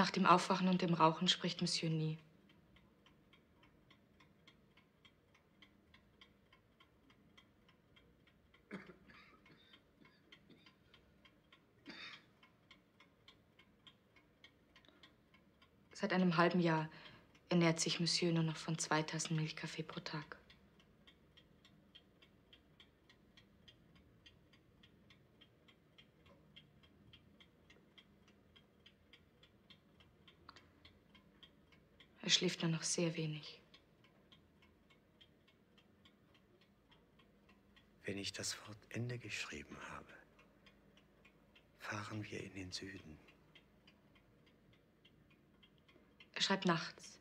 Nach dem Aufwachen und dem Rauchen spricht Monsieur nie. Seit einem halben Jahr ernährt sich Monsieur nur noch von zwei Tassen Milchkaffee pro Tag. Er schläft nur noch sehr wenig. Wenn ich das Wort Ende geschrieben habe, fahren wir in den Süden. Er schreibt nachts,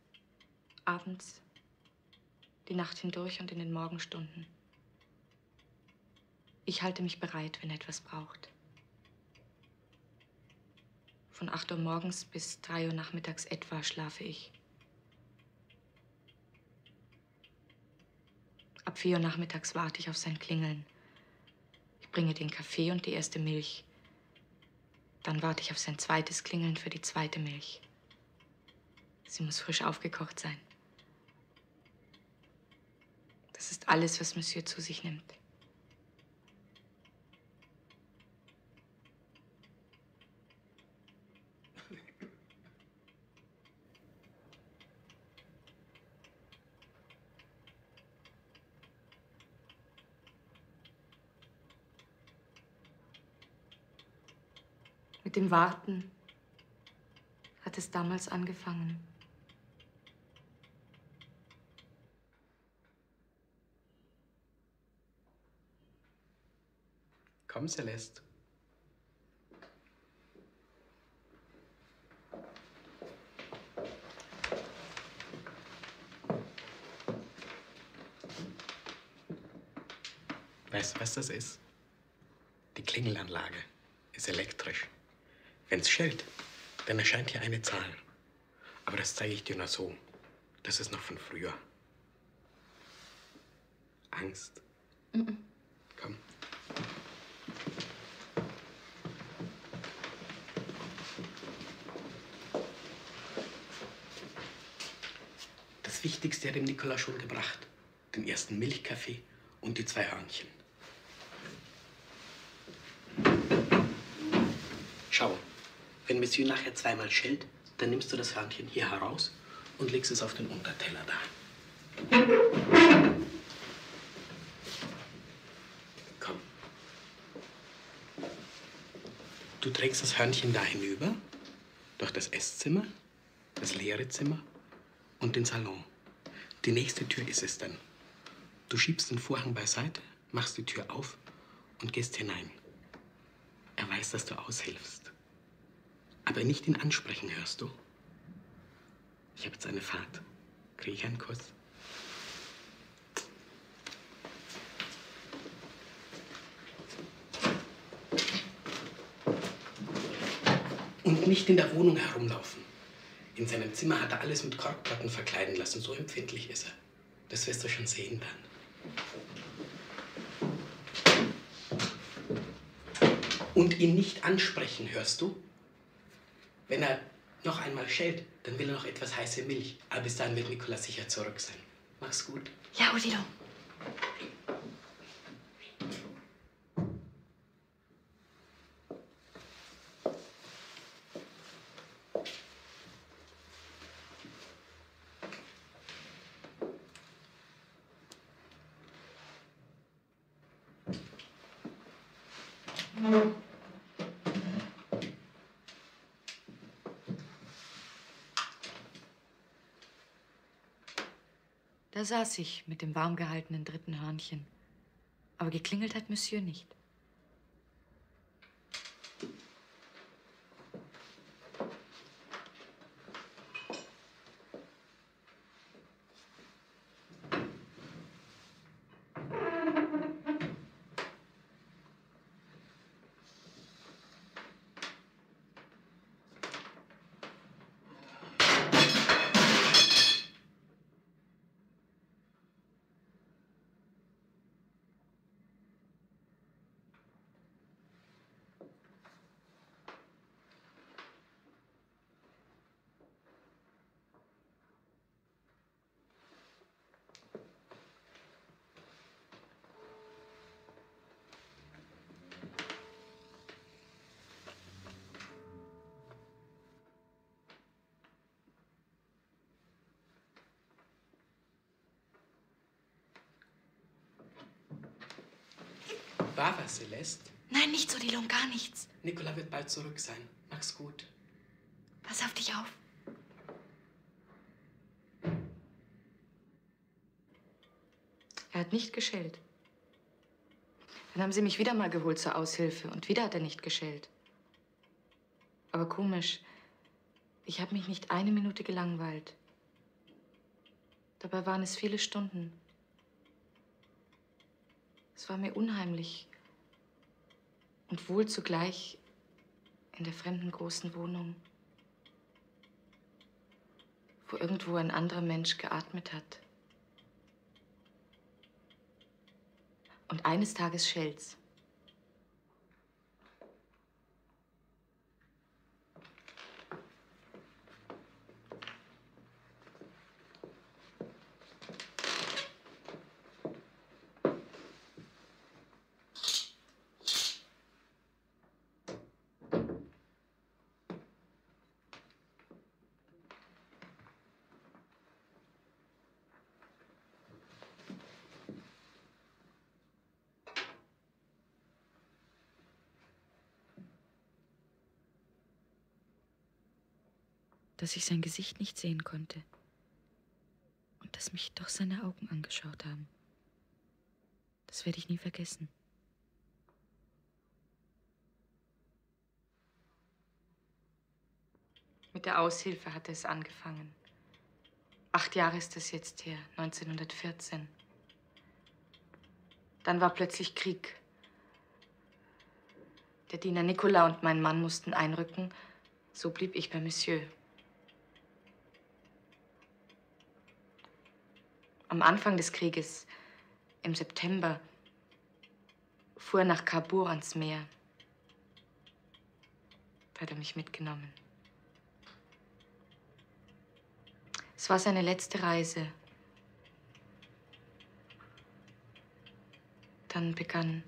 abends, die Nacht hindurch und in den Morgenstunden. Ich halte mich bereit, wenn er etwas braucht. Von 8 Uhr morgens bis 3 Uhr nachmittags etwa schlafe ich. Ab 4 Uhr nachmittags warte ich auf sein Klingeln. Ich bringe den Kaffee und die erste Milch. Dann warte ich auf sein zweites Klingeln für die zweite Milch. Sie muss frisch aufgekocht sein. Das ist alles, was Monsieur zu sich nimmt. Mit dem Warten hat es damals angefangen. Komm, Celeste. Weißt du, was das ist? Die Klingelanlage ist elektrisch. Wenn es schellt, dann erscheint hier eine Zahl. Aber das zeige ich dir nur so. Das ist noch von früher. Angst? Komm. Das Wichtigste hat dem Nikola schon gebracht. Den ersten Milchkaffee und die zwei Hörnchen. Schau, wenn Monsieur nachher zweimal schellt, dann nimmst du das Hörnchen hier heraus und legst es auf den Unterteller da. Komm. Du trägst das Hörnchen da hinüber, durch das Esszimmer, das leere Zimmer und den Salon. Die nächste Tür ist es dann. Du schiebst den Vorhang beiseite, machst die Tür auf und gehst hinein. Er weiß, dass du aushilfst. Aber nicht ihn ansprechen, hörst du? Ich habe jetzt eine Fahrt. Krieg ich einen Kuss? Und nicht in der Wohnung herumlaufen. In seinem Zimmer hat er alles mit Korkplatten verkleiden lassen. So empfindlich ist er. Das wirst du schon sehen dann. Und ihn nicht ansprechen, hörst du? Wenn er noch einmal schellt, dann will er noch etwas heiße Milch. Aber bis dahin wird Nikolas sicher zurück sein. Mach's gut. Ja, Odilo. Da saß ich mit dem warm gehaltenen dritten Hörnchen. Aber geklingelt hat Monsieur nicht. Celeste. Nein, nicht so, Dilon, gar nichts. Nicola wird bald zurück sein. Mach's gut. Pass auf dich auf. Er hat nicht geschellt. Dann haben sie mich wieder mal geholt zur Aushilfe und wieder hat er nicht geschellt. Aber komisch, ich habe mich nicht eine Minute gelangweilt. Dabei waren es viele Stunden. Es war mir unheimlich und wohl zugleich in der fremden großen Wohnung, wo irgendwo ein anderer Mensch geatmet hat. Und eines Tages schellt's. Dass ich sein Gesicht nicht sehen konnte und dass mich doch seine Augen angeschaut haben. Das werde ich nie vergessen. Mit der Aushilfe hatte es angefangen. Acht Jahre ist es jetzt her, 1914. Dann war plötzlich Krieg. Der Diener Nicola und mein Mann mussten einrücken. So blieb ich bei Monsieur. Am Anfang des Krieges, im September, fuhr er nach Kabur ans Meer. Da hat er mich mitgenommen. Es war seine letzte Reise. Dann begann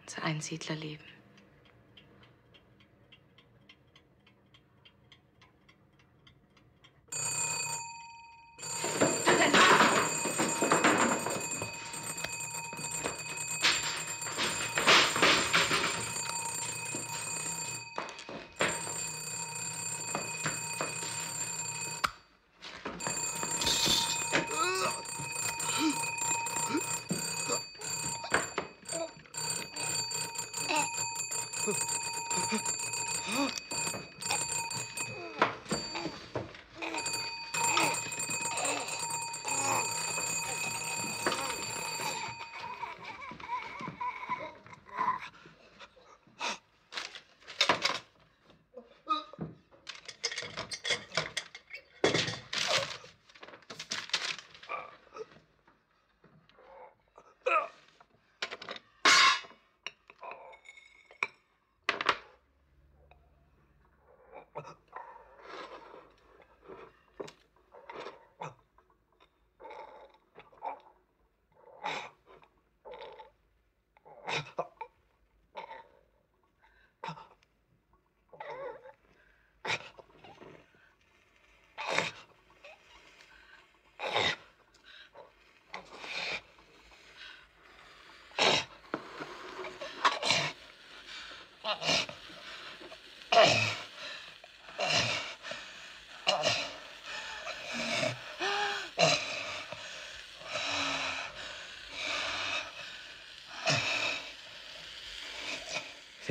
unser Einsiedlerleben.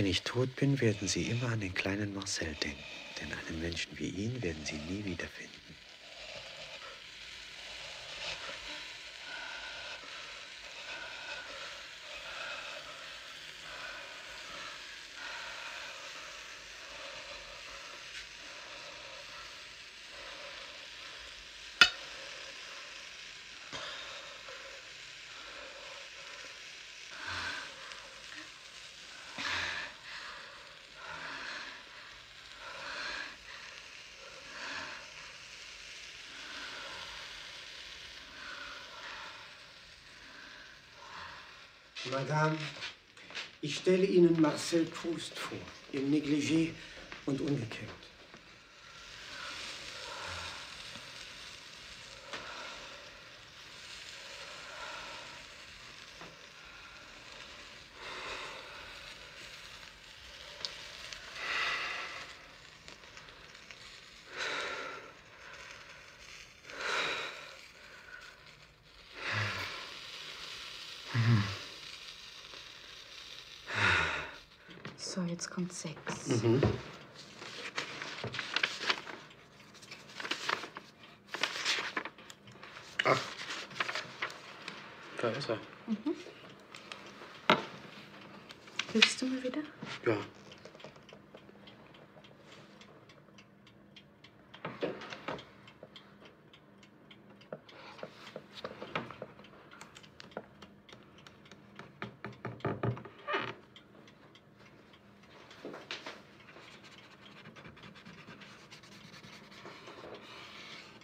Wenn ich tot bin, werden Sie immer an den kleinen Marcel denken. Denn einen Menschen wie ihn werden Sie nie wiederfinden. Madame, ich stelle Ihnen Marcel Proust vor, im Negligé und umgekehrt. So, jetzt kommt sechs. Mhm. Ach, da ist er. Hilfst du mir wieder? Ja.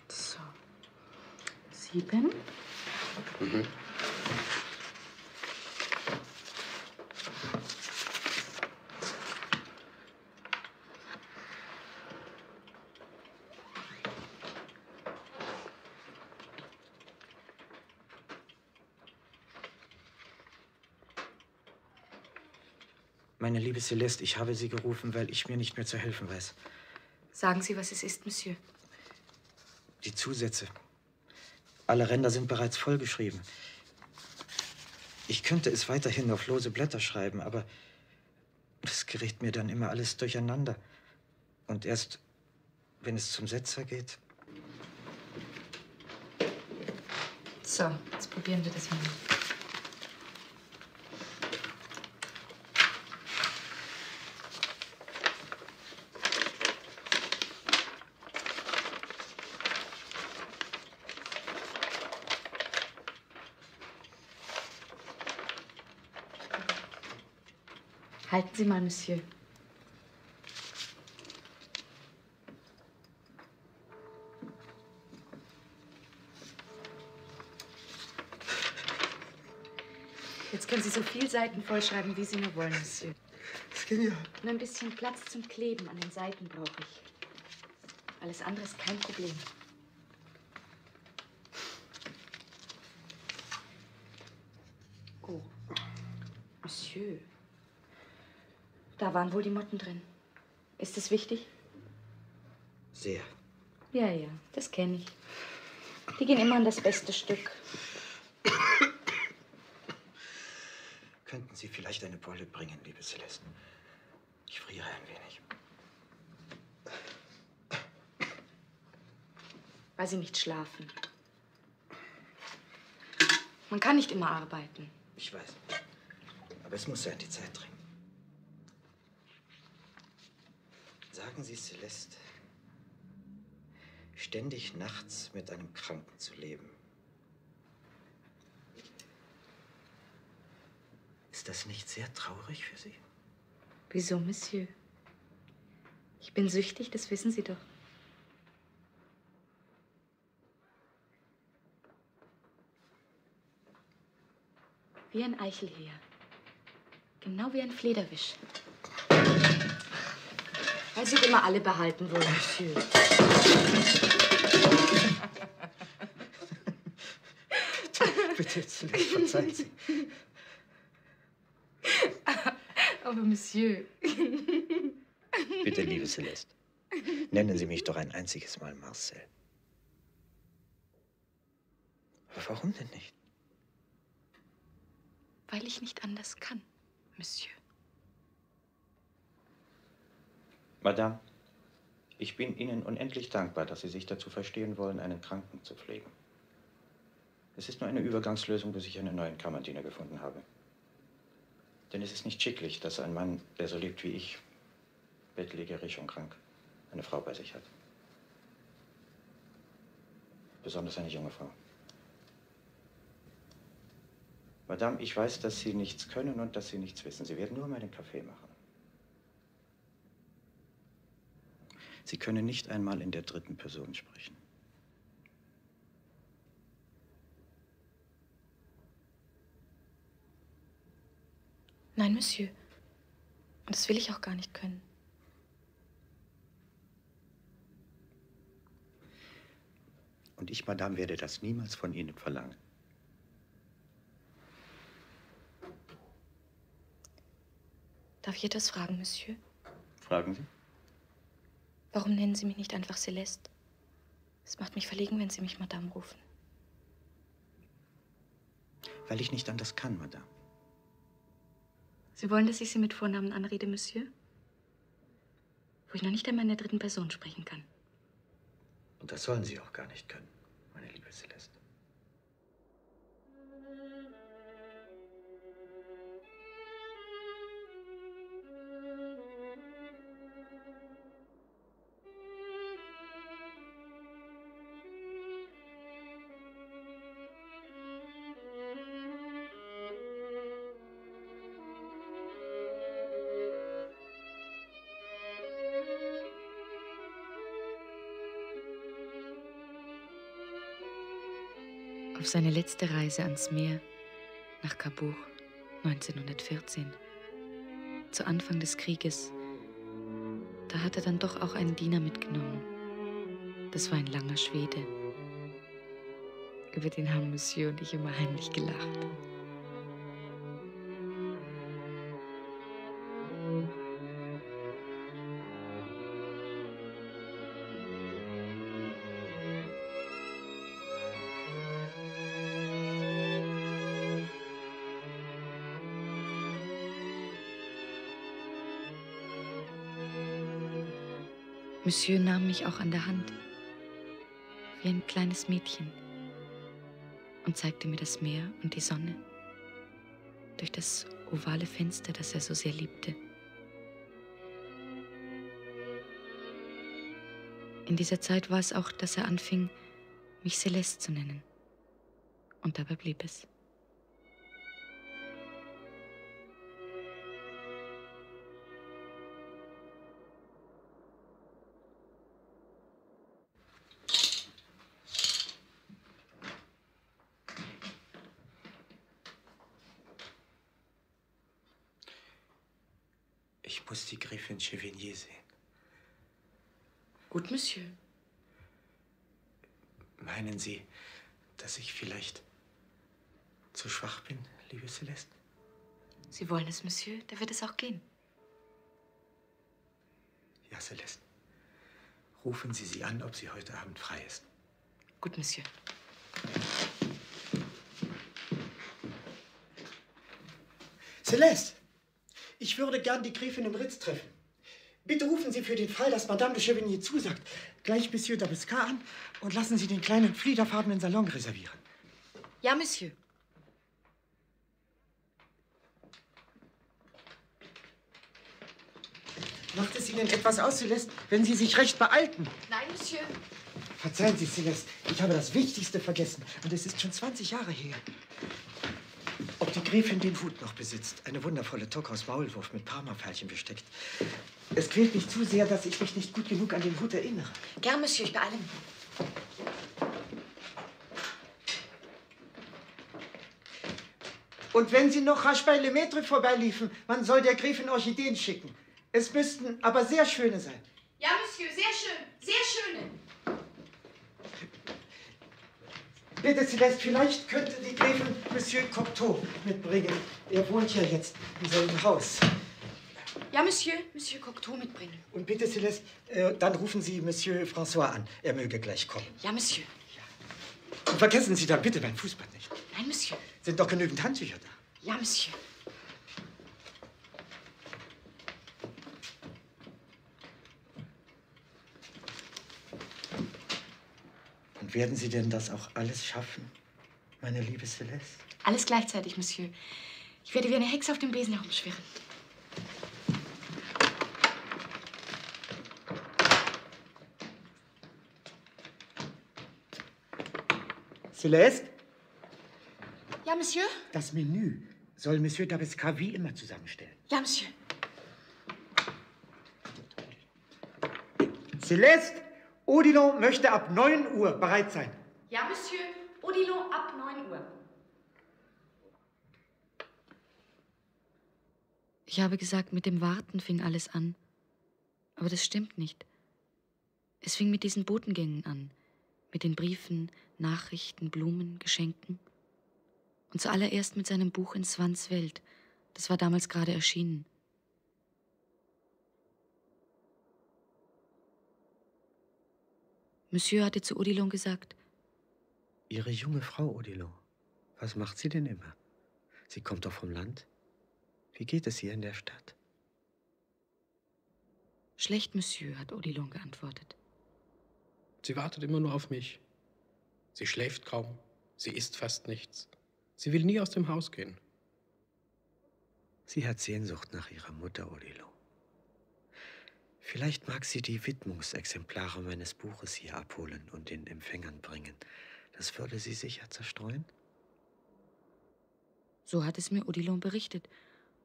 So. Sieben. Meine liebe Celeste, ich habe Sie gerufen, weil ich mir nicht mehr zu helfen weiß. Sagen Sie, was es ist, Monsieur. Die Zusätze. Alle Ränder sind bereits vollgeschrieben. Ich könnte es weiterhin auf lose Blätter schreiben, aber es gerät mir dann immer alles durcheinander. Und erst, wenn es zum Setzer geht, So, jetzt probieren wir das mal. Halten Sie mal, Monsieur. Jetzt können Sie so viel Seiten vollschreiben, wie Sie nur wollen, Monsieur. Das ist genial. Nur ein bisschen Platz zum Kleben an den Seiten brauche ich. Alles andere ist kein Problem. Oh, Monsieur. Da waren wohl die Motten drin. Ist es wichtig? Sehr. Ja, ja, das kenne ich. Die gehen immer an das beste Stück. Könnten Sie vielleicht eine Beule bringen, liebe Celeste? Ich friere ein wenig. Weil sie nicht schlafen. Man kann nicht immer arbeiten. Ich weiß. Aber es muss sein, die Zeit drängt. Sagen Sie, Celeste, ständig nachts mit einem Kranken zu leben. Ist das nicht sehr traurig für Sie? Wieso, Monsieur? Ich bin süchtig, das wissen Sie doch. Wie ein Eichelheer. Genau wie ein Flederwisch. Weil Sie immer alle behalten wollen, Monsieur. Bitte, Celeste, verzeihen Sie. Aber Monsieur. Bitte, liebe Celeste, nennen Sie mich doch ein einziges Mal Marcel. Aber warum denn nicht? Weil ich nicht anders kann, Monsieur. Madame, ich bin Ihnen unendlich dankbar, dass Sie sich dazu verstehen wollen, einen Kranken zu pflegen. Es ist nur eine Übergangslösung, bis ich einen neuen Kammerdiener gefunden habe. Denn es ist nicht schicklich, dass ein Mann, der so lebt wie ich, bettlägerig und krank, eine Frau bei sich hat. Besonders eine junge Frau. Madame, ich weiß, dass Sie nichts können und dass Sie nichts wissen. Sie werden nur meinen Kaffee machen. Sie können nicht einmal in der dritten Person sprechen. Nein, Monsieur. Und das will ich auch gar nicht können. Und ich, Madame, werde das niemals von Ihnen verlangen. Darf ich etwas fragen, Monsieur? Fragen Sie? Warum nennen Sie mich nicht einfach Celeste? Es macht mich verlegen, wenn Sie mich Madame rufen. Weil ich nicht anders kann, Madame. Sie wollen, dass ich Sie mit Vornamen anrede, Monsieur? Wo ich noch nicht einmal in der dritten Person sprechen kann. Und das sollen Sie auch gar nicht können, meine liebe Celeste. Seine letzte Reise ans Meer nach Cabourg 1914. Zu Anfang des Krieges. Da hat er dann doch auch einen Diener mitgenommen. Das war ein langer Schwede. Über den haben Monsieur und ich immer heimlich gelacht. Monsieur nahm mich auch an der Hand, wie ein kleines Mädchen, und zeigte mir das Meer und die Sonne durch das ovale Fenster, das er so sehr liebte. In dieser Zeit war es auch, dass er anfing, mich Celeste zu nennen. Und dabei blieb es. Sie, dass ich vielleicht zu schwach bin, liebe Celeste? Sie wollen es, Monsieur, da wird es auch gehen. Ja, Celeste. Rufen Sie sie an, ob sie heute Abend frei ist. Gut, Monsieur. Celeste, ich würde gern die Gräfin im Ritz treffen. Bitte rufen Sie für den Fall, dass Madame de Chevigny zusagt, gleich Monsieur d'Abescar an und lassen Sie den kleinen fliederfarbenen Salon reservieren. Ja, Monsieur. Macht es Ihnen etwas aus, Celeste, wenn Sie sich recht beeilten? Nein, Monsieur. Verzeihen Sie, Celeste, ich habe das Wichtigste vergessen. Und es ist schon 20 Jahre her. Die Gräfin den Hut noch besitzt. Eine wundervolle Tock aus Maulwurf mit Parmafeilchen besteckt. Es quält mich zu sehr, dass ich mich nicht gut genug an den Hut erinnere. Gern, Monsieur, ich beeile mich. Und wenn Sie noch rasch bei Lemaitre vorbeiliefen, man soll der Gräfin Orchideen schicken. Es müssten aber sehr schöne sein. Ja, Monsieur, sehr schön. Sehr schöne. Bitte, Celeste, vielleicht könnte die Gräfin Monsieur Cocteau mitbringen. Er wohnt ja jetzt im selben Haus. Ja, Monsieur. Monsieur Cocteau mitbringen. Und bitte, Celeste, äh, dann rufen Sie Monsieur François an. Er möge gleich kommen. Ja, Monsieur. Und vergessen Sie dann bitte mein Fußbad nicht. Nein, Monsieur. Sind doch genügend Handtücher da. Ja, Monsieur. Und werden Sie denn das auch alles schaffen, meine liebe Celeste? Alles gleichzeitig, Monsieur. Ich werde wie eine Hexe auf dem Besen herumschwirren. Celeste, Ja, Monsieur? das Menü soll Monsieur d'Abescar wie immer zusammenstellen. Ja, Monsieur. Celeste, Odilon möchte ab 9 Uhr bereit sein. Ja, Monsieur. Odilon ab 9 Uhr. Ich habe gesagt, mit dem Warten fing alles an. Aber das stimmt nicht. Es fing mit diesen Botengängen an. Mit den Briefen, Nachrichten, Blumen, Geschenken. Und zuallererst mit seinem Buch in Swans Welt. Das war damals gerade erschienen. Monsieur hatte zu Odilon gesagt, Ihre junge Frau, Odilon. Was macht sie denn immer? Sie kommt doch vom Land. Wie geht es ihr in der Stadt? Schlecht, Monsieur, hat Odilon geantwortet. Sie wartet immer nur auf mich. Sie schläft kaum. Sie isst fast nichts. Sie will nie aus dem Haus gehen. Sie hat Sehnsucht nach ihrer Mutter, Odilo. Vielleicht mag sie die Widmungsexemplare meines Buches hier abholen und den Empfängern bringen. Das würde sie sicher zerstreuen. So hat es mir Odilon berichtet.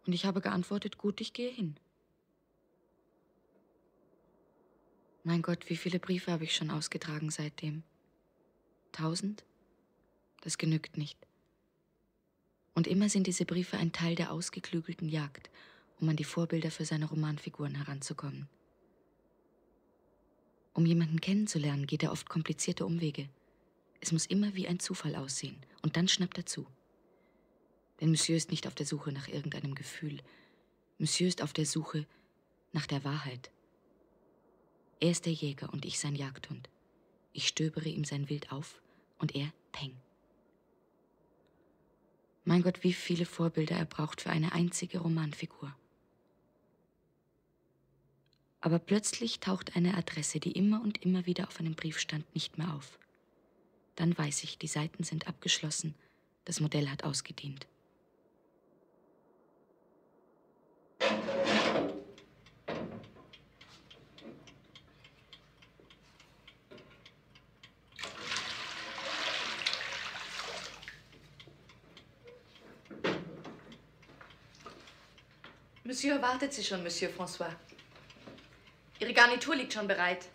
Und ich habe geantwortet, gut, ich gehe hin. Mein Gott, wie viele Briefe habe ich schon ausgetragen seitdem? Tausend? Das genügt nicht. Und immer sind diese Briefe ein Teil der ausgeklügelten Jagd, um an die Vorbilder für seine Romanfiguren heranzukommen. Um jemanden kennenzulernen, geht er oft komplizierte Umwege. Es muss immer wie ein Zufall aussehen, und dann schnappt er zu. Denn Monsieur ist nicht auf der Suche nach irgendeinem Gefühl. Monsieur ist auf der Suche nach der Wahrheit. Er ist der Jäger und ich sein Jagdhund. Ich stöbere ihm sein Wild auf und er peng. Mein Gott, wie viele Vorbilder er braucht für eine einzige Romanfigur. Aber plötzlich taucht eine Adresse, die immer und immer wieder auf einem Brief stand, nicht mehr auf. Dann weiß ich, die Seiten sind abgeschlossen, das Modell hat ausgedient. Monsieur erwartet Sie schon, Monsieur François. Ihre Garnitur liegt schon bereit.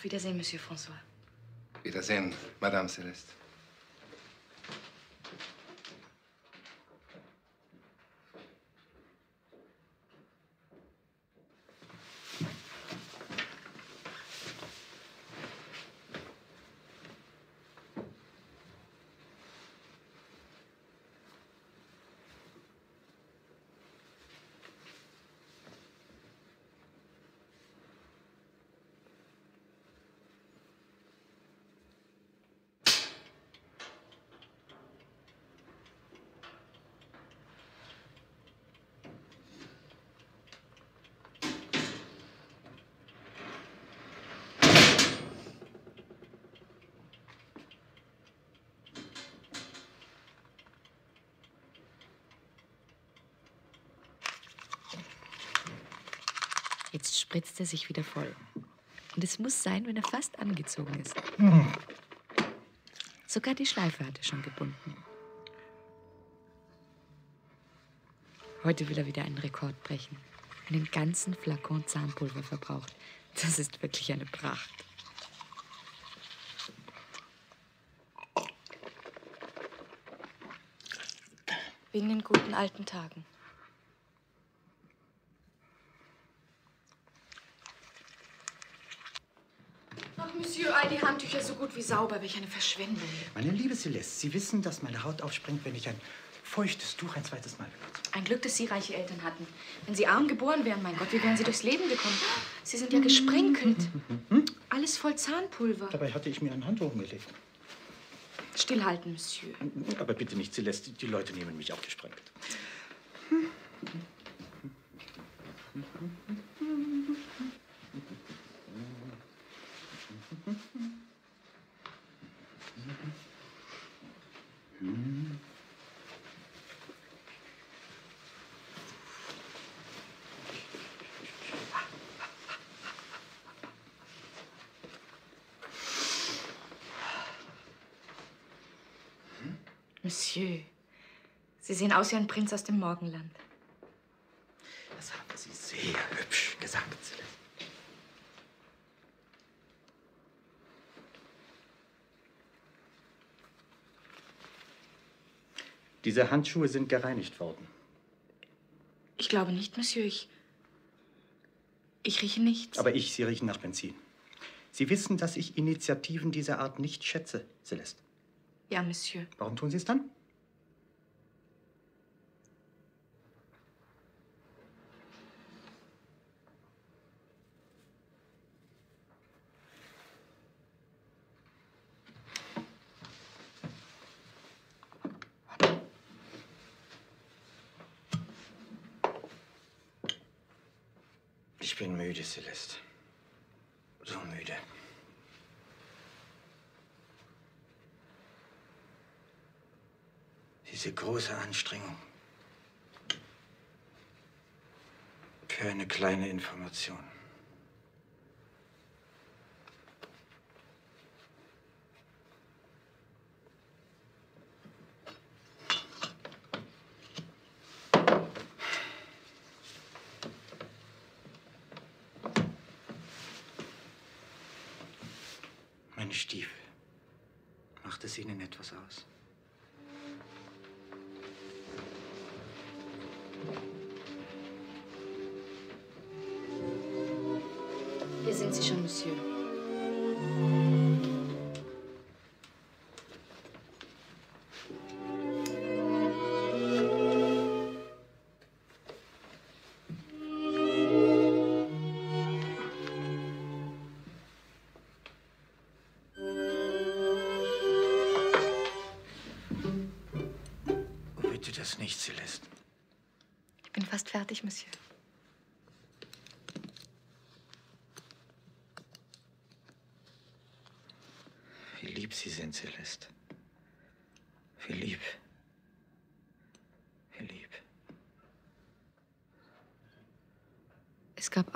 Auf Wiedersehen, Monsieur François. Wiedersehen, Madame Celeste. Spritzt er sich wieder voll. Und es muss sein, wenn er fast angezogen ist. Sogar die Schleife hatte schon gebunden. Heute will er wieder einen Rekord brechen. Einen ganzen Flakon Zahnpulver verbraucht. Das ist wirklich eine Pracht. Wie in den guten alten Tagen. Ach, Monsieur, all die Handtücher so gut wie sauber. Welch eine Verschwendung. Meine liebe Celeste, Sie wissen, dass meine Haut aufspringt, wenn ich ein feuchtes Tuch ein zweites Mal benutze. Ein Glück, dass Sie reiche Eltern hatten. Wenn Sie arm geboren wären, mein Gott, wie wären Sie durchs Leben gekommen? Sie sind ja gesprenkelt. Alles voll Zahnpulver. Dabei hatte ich mir ein Handtuch umgelegt. Stillhalten, Monsieur. Aber bitte nicht, Celeste, die Leute nehmen mich auch gesprenkelt. Monsieur, Sie sehen aus wie ein Prinz aus dem Morgenland. Das haben Sie sehr hübsch gesagt, Celeste. Diese Handschuhe sind gereinigt worden. Ich glaube nicht, Monsieur. Ich. Ich rieche nichts. Aber ich, Sie riechen nach Benzin. Sie wissen, dass ich Initiativen dieser Art nicht schätze, Celeste. Ja, Monsieur. Warum tun Sie es dann? Ich bin müde, Celeste. So müde. Diese große Anstrengung. Für eine kleine Information.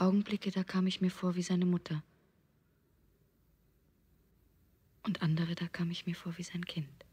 Augenblicke, da kam ich mir vor wie seine Mutter. Und andere, da kam ich mir vor wie sein Kind.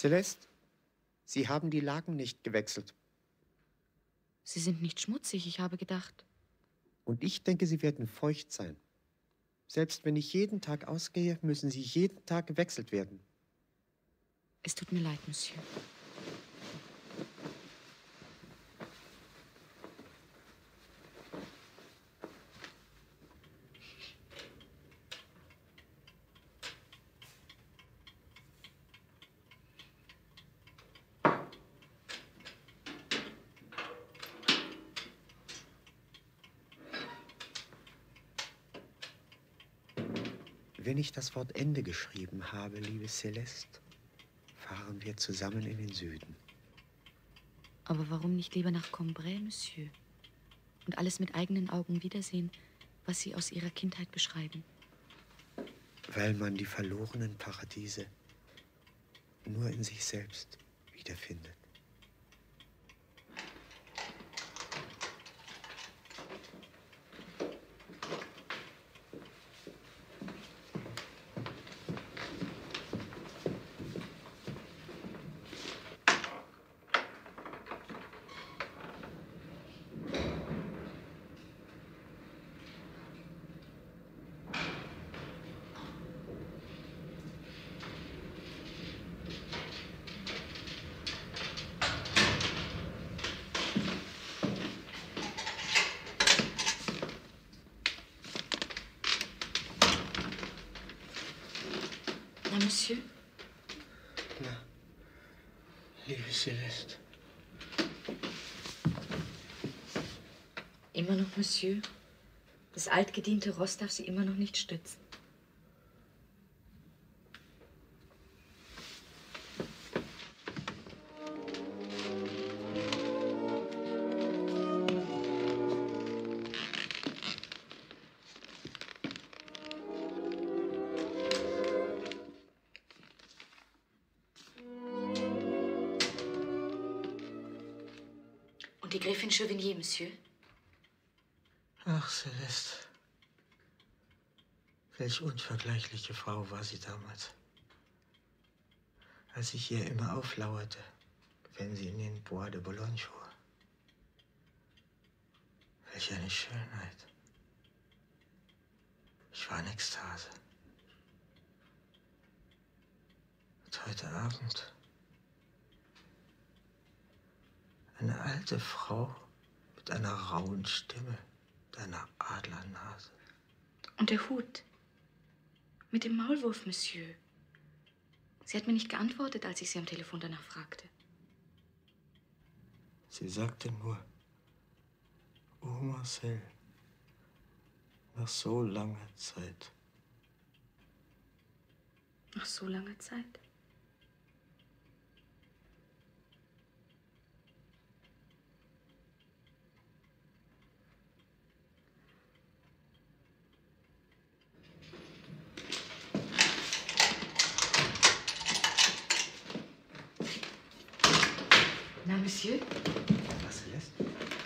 Celeste, Sie haben die Laken nicht gewechselt. Sie sind nicht schmutzig, ich habe gedacht. Und ich denke, sie werden feucht sein. Selbst wenn ich jeden Tag ausgehe, müssen sie jeden Tag gewechselt werden. Es tut mir leid, Monsieur. Ich das Wort Ende geschrieben habe, liebe Celeste, fahren wir zusammen in den Süden. Aber warum nicht lieber nach Cambrai, Monsieur? Und alles mit eigenen Augen wiedersehen, was Sie aus Ihrer Kindheit beschreiben. Weil man die verlorenen Paradiese nur in sich selbst wiederfindet. Na, Monsieur? Liebe Celeste. Immer noch, Monsieur? Das altgediente Ross darf Sie immer noch nicht stützen. Und die Gräfin Cheuvigny, Monsieur? Ach, Celeste. Welch unvergleichliche Frau war sie damals. Als ich ihr immer auflauerte, wenn sie in den Bois de Boulogne fuhr. Welch eine Schönheit. Ich war in Ekstase. Und heute Abend eine alte Frau mit einer rauen Stimme, und einer Adlernase. Und der Hut. Mit dem Maulwurf, Monsieur. Sie hat mir nicht geantwortet, als ich Sie am Telefon danach fragte. Sie sagte nur, oh Marcel, nach so langer Zeit. Nach so langer Zeit. Monsieur, Was, Celeste?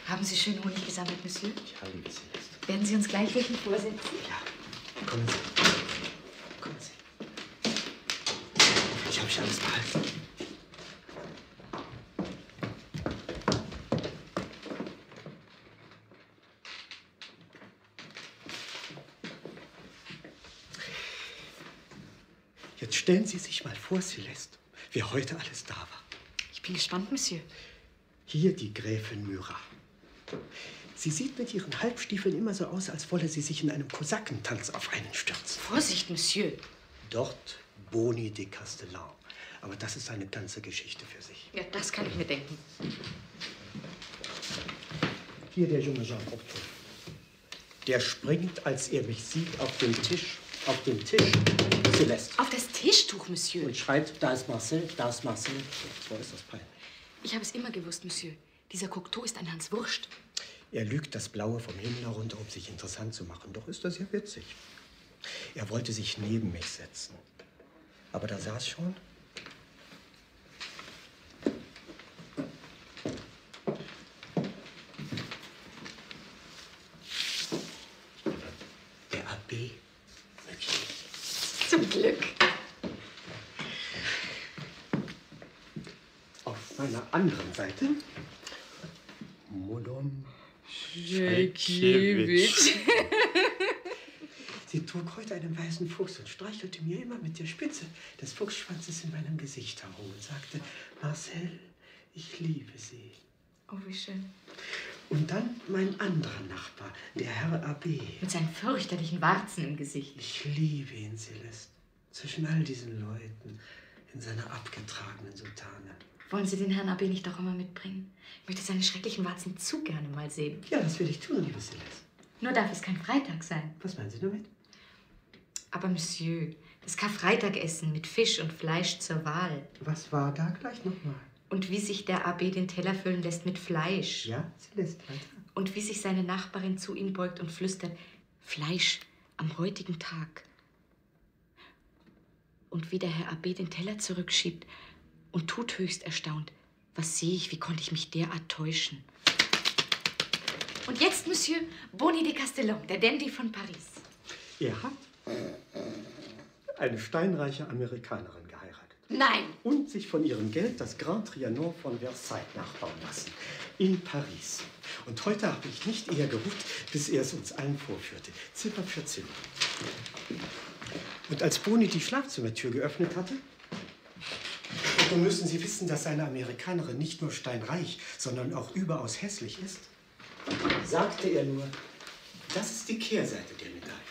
haben Sie schön Honig gesammelt, Monsieur? Ja, liebe Celeste. Werden Sie uns gleich welchen vorsetzen? Ja, kommen Sie. Kommen Sie. Ich habe ich alles behalten. Jetzt stellen Sie sich mal vor, Celeste, wie heute alles da war. Ich bin gespannt, Monsieur. Hier die Gräfin Myra. Sie sieht mit ihren Halbstiefeln immer so aus, als wolle sie sich in einem Kosakentanz auf einen stürzen. Vorsicht, Monsieur. Dort Boni de Castellan. Aber das ist eine ganze Geschichte für sich. Ja, das kann ich mir denken. Hier der junge Jean Cocteau. Der springt, als er mich sieht, auf den Tisch. Auf den Tisch. Celeste. Auf das Tischtuch, Monsieur. Und schreit, da ist Marcel, da ist Marcel. So ist das peinlich. Ich habe es immer gewusst, Monsieur. Dieser Cocteau ist ein Hans Wurscht. Er lügt das Blaue vom Himmel herunter, um sich interessant zu machen. Doch ist das ja witzig. Er wollte sich neben mich setzen. Aber da saß schon. Der AB München. Zum Glück. Auf meiner anderen Seite Molon Schejkiewicz. Sie trug heute einen weißen Fuchs und streichelte mir immer mit der Spitze des Fuchsschwanzes in meinem Gesicht herum und sagte, Marcel, ich liebe Sie. Oh, wie schön. Und dann mein anderer Nachbar, der Herr AB. Mit seinen fürchterlichen Warzen im Gesicht. Ich liebe ihn, Celeste. Zwischen all diesen Leuten, in seiner abgetragenen Soutane. Wollen Sie den Herrn AB nicht auch immer mitbringen? Ich möchte seine schrecklichen Warzen zu gerne mal sehen. Ja, das will ich tun, liebe Celeste. Nur darf es kein Freitag sein. Was meinen Sie damit? Aber Monsieur, das Karfreitagessen mit Fisch und Fleisch zur Wahl. Was war da gleich nochmal? Und wie sich der AB den Teller füllen lässt mit Fleisch. Ja, Celeste, weiter. Und wie sich seine Nachbarin zu ihm beugt und flüstert, Fleisch am heutigen Tag. Und wie der Herr AB den Teller zurückschiebt und tut höchst erstaunt, was sehe ich, wie konnte ich mich derart täuschen. Und jetzt, Monsieur Boni de Castellon, der Dandy von Paris. Er hat eine steinreiche Amerikanerin geheiratet. Nein! Und sich von ihrem Geld das Grand Trianon von Versailles nachbauen lassen. In Paris. Und heute habe ich nicht eher geruht, bis er es uns allen vorführte. Zimmer für Zimmer. Und als Boni die Schlafzimmertür geöffnet hatte, und nun müssen Sie wissen, dass seine Amerikanerin nicht nur steinreich, sondern auch überaus hässlich ist, sagte er nur, das ist die Kehrseite der Medaille.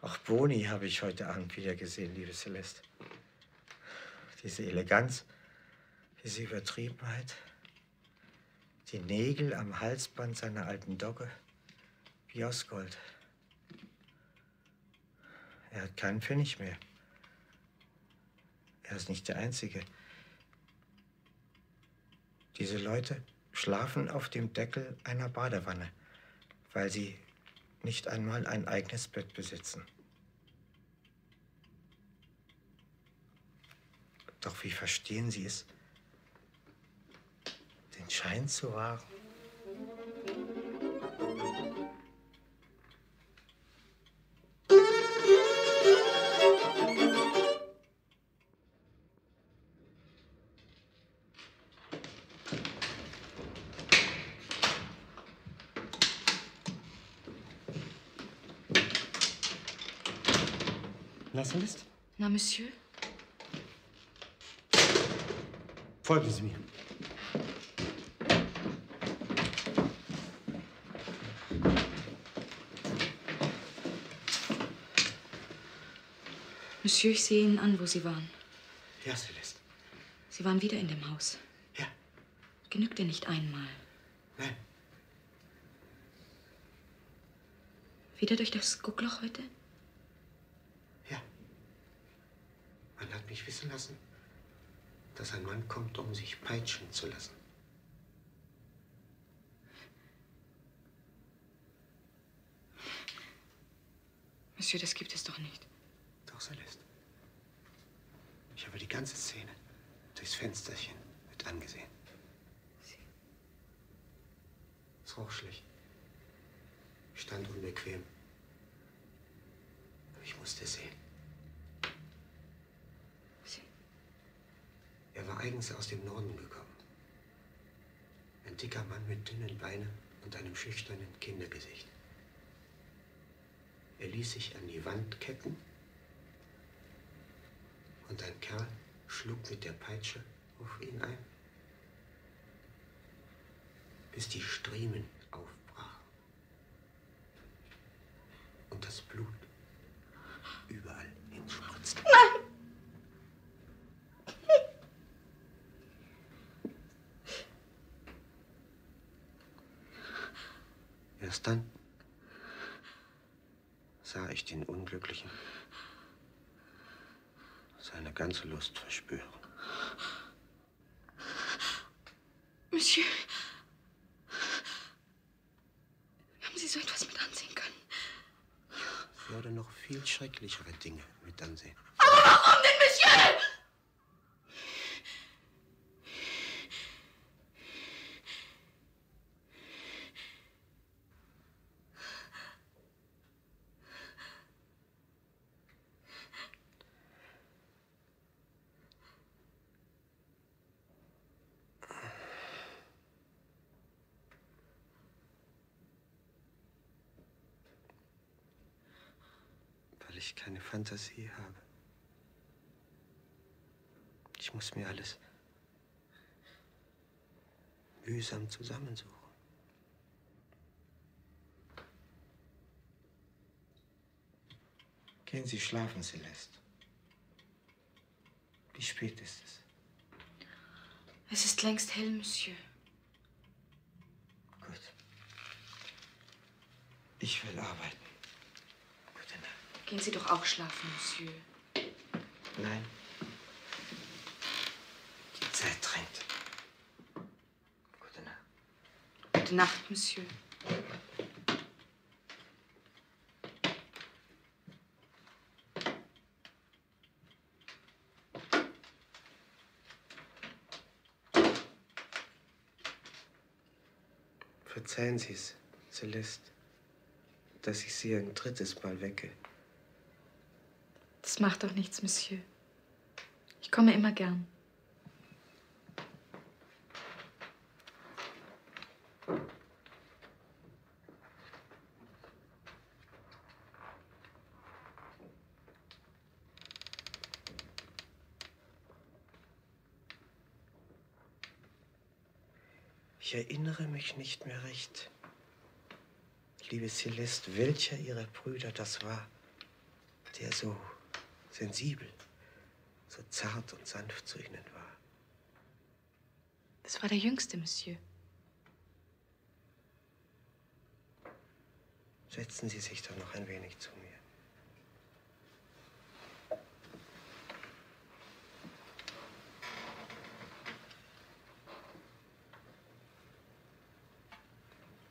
Auch Boni habe ich heute Abend wieder gesehen, liebe Celeste. Diese Eleganz, diese Übertriebenheit, die Nägel am Halsband seiner alten Dogge, wie aus Gold. Er hat keinen Pfennig mehr. Er ist nicht der Einzige. Diese Leute schlafen auf dem Deckel einer Badewanne, weil sie nicht einmal ein eigenes Bett besitzen. Doch wie verstehen Sie es, den Schein zu wahren? Monsieur? folgen Sie mir. Monsieur, ich sehe Ihnen an, wo Sie waren. Ja, Celeste. Sie waren wieder in dem Haus. Ja. Genügte nicht einmal. Nein. Wieder durch das Guckloch heute? Ja. Man lassen, dass ein Mann kommt, um sich peitschen zu lassen. Monsieur, das gibt es doch nicht. Doch, Celeste. Ich habe die ganze Szene durchs Fensterchen mit angesehen. Es roch schlecht. Ich stand unbequem. Aber ich musste sehen. Sie- Er war eigens aus dem Norden gekommen. Ein dicker Mann mit dünnen Beinen und einem schüchternen Kindergesicht. Er ließ sich an die Wand ketten und ein Kerl schlug mit der Peitsche auf ihn ein, bis die Striemen aufbrachen und das Blut dann sah ich den Unglücklichen seine ganze Lust verspüren. Monsieur. Haben Sie so etwas mit ansehen können? Ich würde noch viel schrecklichere Dinge mit ansehen. Warum denn, Monsieur? weil ich keine Fantasie habe. Ich muss mir alles mühsam zusammensuchen. Gehen Sie schlafen, Celeste. Wie spät ist es? Es ist längst hell, Monsieur. Gut. Ich will arbeiten. Gehen Sie doch auch schlafen, Monsieur. Nein. Die Zeit drängt. Gute Nacht. Gute Nacht, Monsieur. Verzeihen Sie es, Celeste, dass ich Sie ein drittes Mal wecke. Das macht doch nichts, Monsieur. Ich komme immer gern. Ich erinnere mich nicht mehr recht. Liebe Celeste, welcher Ihrer Brüder das war, der so sensibel, so zart und sanft zu Ihnen war. Das war der Jüngste, Monsieur. Setzen Sie sich doch noch ein wenig zu mir.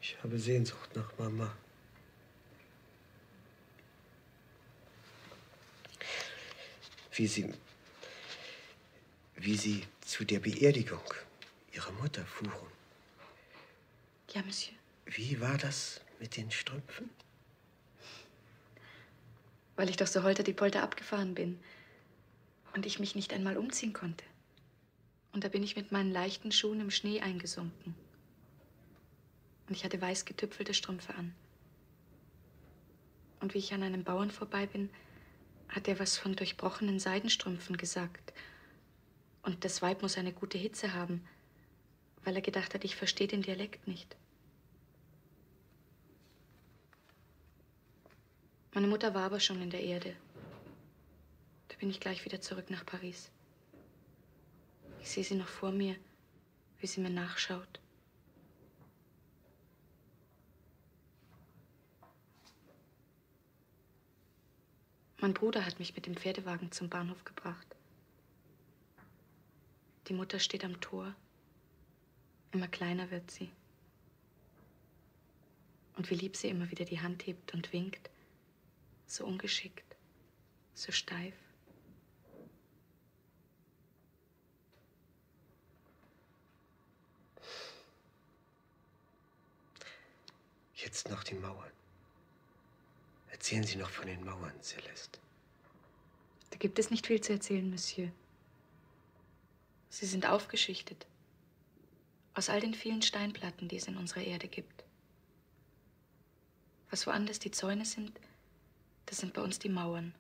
Ich habe Sehnsucht nach Mama. Wie sie, wie sie zu der Beerdigung ihrer Mutter fuhren. Ja, Monsieur. Wie war das mit den Strümpfen? Weil ich doch so holter die Polter abgefahren bin und ich mich nicht einmal umziehen konnte. Und da bin ich mit meinen leichten Schuhen im Schnee eingesunken. Und ich hatte weiß getüpfelte Strümpfe an. Und wie ich an einem Bauern vorbei bin, hat er was von durchbrochenen Seidenstrümpfen gesagt. Und das Weib muss eine gute Hitze haben, weil er gedacht hat, ich verstehe den Dialekt nicht. Meine Mutter war aber schon in der Erde. Da bin ich gleich wieder zurück nach Paris. Ich sehe sie noch vor mir, wie sie mir nachschaut. Mein Bruder hat mich mit dem Pferdewagen zum Bahnhof gebracht. Die Mutter steht am Tor. Immer kleiner wird sie. Und wie lieb sie immer wieder die Hand hebt und winkt. So ungeschickt, so steif. Jetzt noch die Mauern. Erzählen Sie noch von den Mauern, Celeste. Da gibt es nicht viel zu erzählen, Monsieur. Sie sind aufgeschichtet. Aus all den vielen Steinplatten, die es in unserer Erde gibt. Was woanders die Zäune sind, das sind bei uns die Mauern.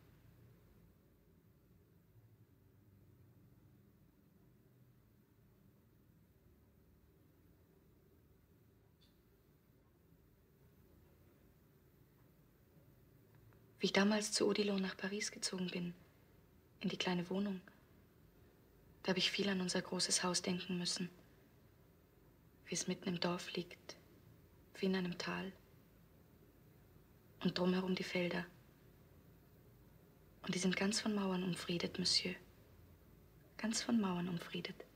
Wie ich damals zu Odilon nach Paris gezogen bin, in die kleine Wohnung, da habe ich viel an unser großes Haus denken müssen. Wie es mitten im Dorf liegt, wie in einem Tal. Und drumherum die Felder. Und die sind ganz von Mauern umfriedet, Monsieur. Ganz von Mauern umfriedet.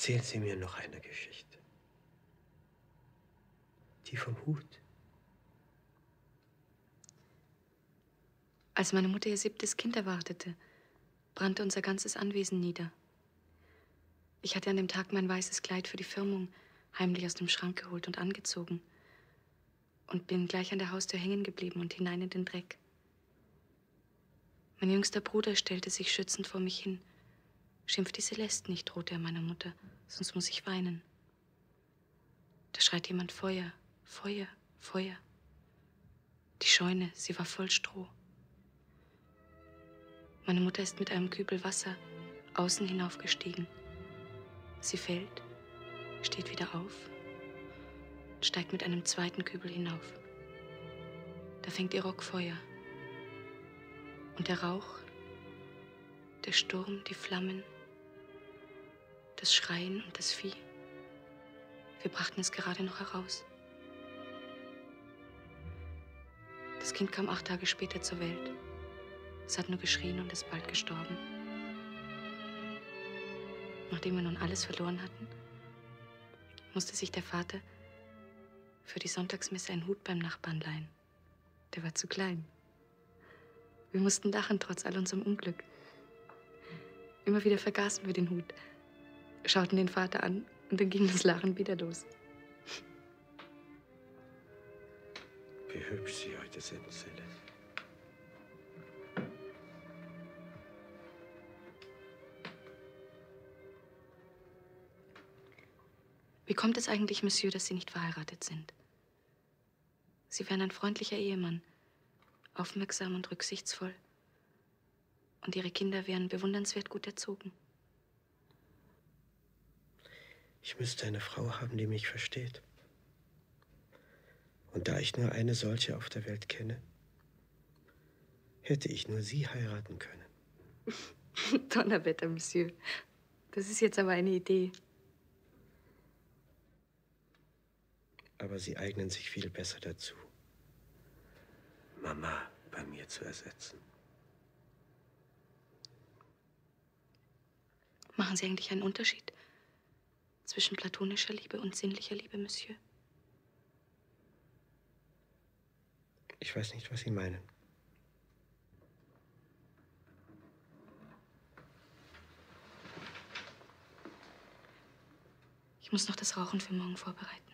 Erzählen Sie mir noch eine Geschichte. Die vom Hut. Als meine Mutter ihr siebtes Kind erwartete, brannte unser ganzes Anwesen nieder. Ich hatte an dem Tag mein weißes Kleid für die Firmung heimlich aus dem Schrank geholt und angezogen und bin gleich an der Haustür hängen geblieben und hinein in den Dreck. Mein jüngster Bruder stellte sich schützend vor mich hin, Schimpft die Celeste nicht, drohte er meiner Mutter, sonst muss ich weinen. Da schreit jemand Feuer, Feuer, Feuer. Die Scheune, sie war voll Stroh. Meine Mutter ist mit einem Kübel Wasser außen hinaufgestiegen. Sie fällt, steht wieder auf, steigt mit einem zweiten Kübel hinauf. Da fängt ihr Rock Feuer. Und der Rauch, der Sturm, die Flammen, das Schreien und das Vieh. Wir brachten es gerade noch heraus. Das Kind kam acht Tage später zur Welt. Es hat nur geschrien und ist bald gestorben. Nachdem wir nun alles verloren hatten, musste sich der Vater für die Sonntagsmesse einen Hut beim Nachbarn leihen. Der war zu klein. Wir mussten lachen, trotz all unserem Unglück. Immer wieder vergaßen wir den Hut, schauten den Vater an und dann ging das Lachen wieder los. Wie hübsch Sie heute sind, Celeste. Wie kommt es eigentlich, Monsieur, dass Sie nicht verheiratet sind? Sie wären ein freundlicher Ehemann, aufmerksam und rücksichtsvoll. Und Ihre Kinder wären bewundernswert gut erzogen. Ich müsste eine Frau haben, die mich versteht. Und da ich nur eine solche auf der Welt kenne, hätte ich nur sie heiraten können. Donnerwetter, Monsieur. Das ist jetzt aber eine Idee. Aber sie eignen sich viel besser dazu, Mama bei mir zu ersetzen. Machen Sie eigentlich einen Unterschied zwischen platonischer Liebe und sinnlicher Liebe, Monsieur? Ich weiß nicht, was Sie meinen. Ich muss noch das Rauchen für morgen vorbereiten.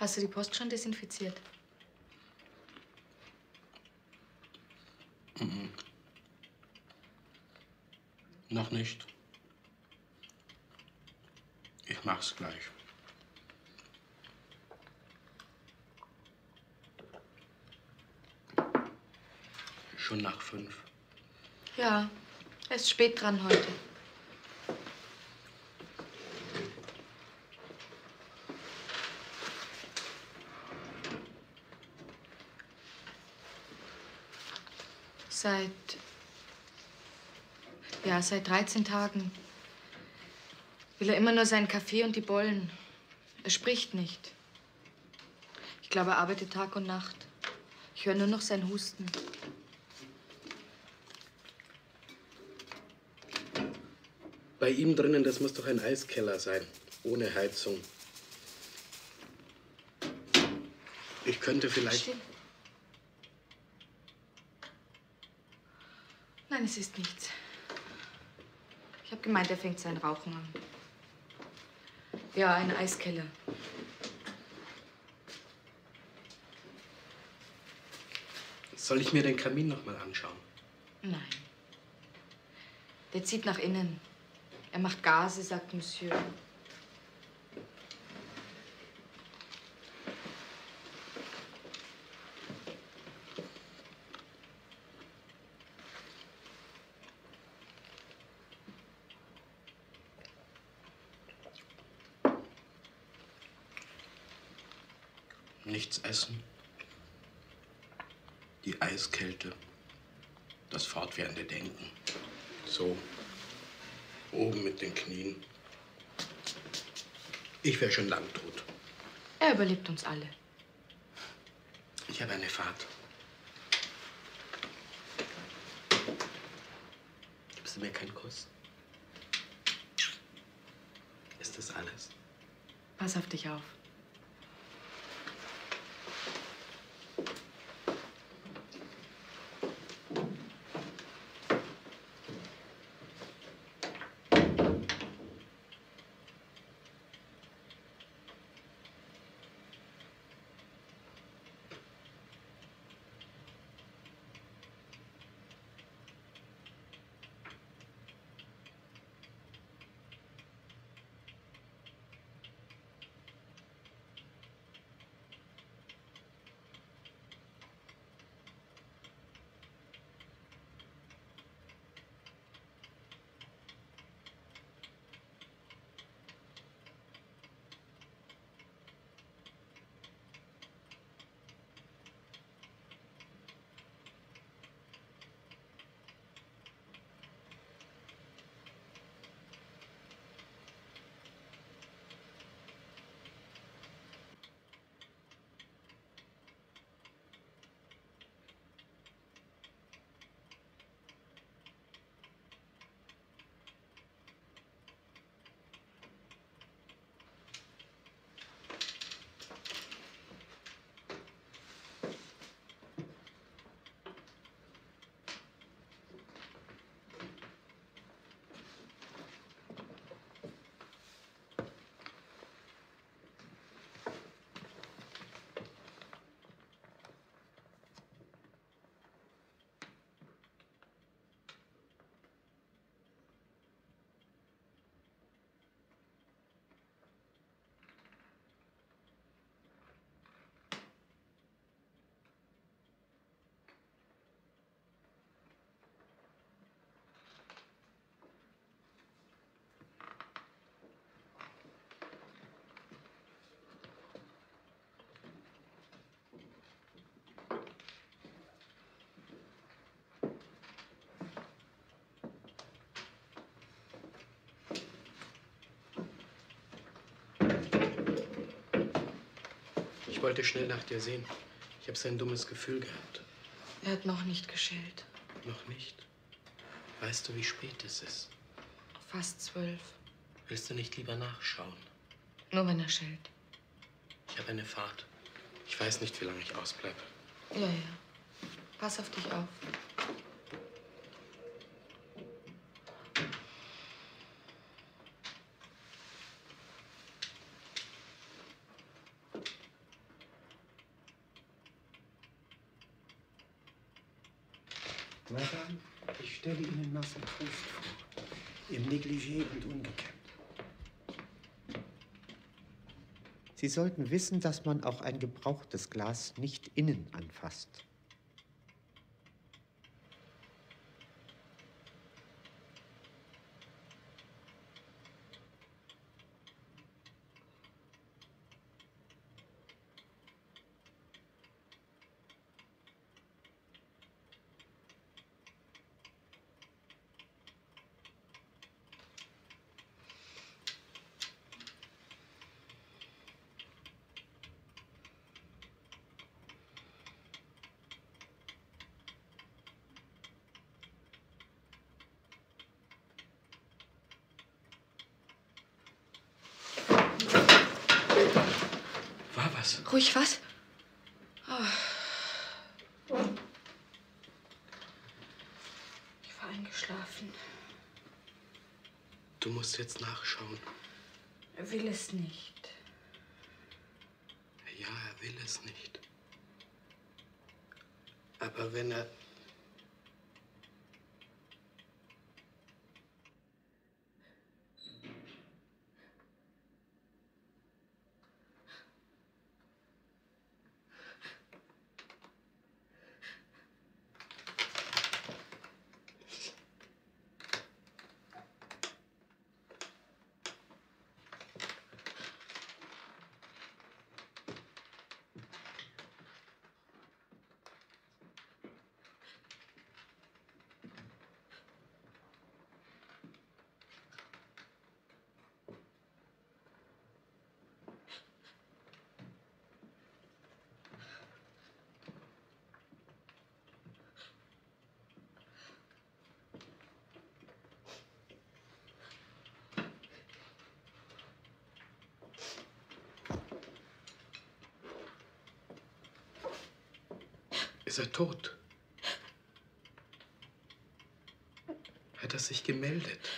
Hast du die Post schon desinfiziert? Noch nicht. Ich mach's gleich. Schon nach fünf. Ja, er ist spät dran heute. Seit. Ja, seit 13 Tagen will er immer nur seinen Kaffee und die Bollen. Er spricht nicht. Ich glaube, er arbeitet Tag und Nacht. Ich höre nur noch sein Husten. Bei ihm drinnen, das muss doch ein Eiskeller sein. Ohne Heizung. Ich könnte vielleicht. Still. Es ist nichts. Ich habe gemeint, er fängt sein Rauchen an. Ja, eine Eiskelle. Soll ich mir den Kamin noch mal anschauen? Nein. Der zieht nach innen. Er macht Gase, sagt Monsieur. Nichts essen. Die Eiskälte. Das fortwährende Denken. So. Oben mit den Knien. Ich wäre schon lang tot. Er überlebt uns alle. Ich habe eine Fahrt. Gibst du mir keinen Kuss? Ist das alles? Pass auf dich auf. Ich wollte schnell nach dir sehen. Ich habe so ein dummes Gefühl gehabt. Er hat noch nicht geschellt. Noch nicht? Weißt du, wie spät es ist? Fast zwölf. Willst du nicht lieber nachschauen? Nur wenn er schellt. Ich habe eine Fahrt. Ich weiß nicht, wie lange ich ausbleibe. Ja, ja. Pass auf dich auf. Madame, ich stelle Ihnen Marcel Proust vor. Im Negligé und ungekämmt. Sie sollten wissen, dass man auch ein gebrauchtes Glas nicht innen anfasst. was? Ruhig was? Oh. Ich war eingeschlafen. Du musst jetzt nachschauen. Er will es nicht. Ja, er will es nicht. Aber wenn er Ist er tot? Hat er sich gemeldet?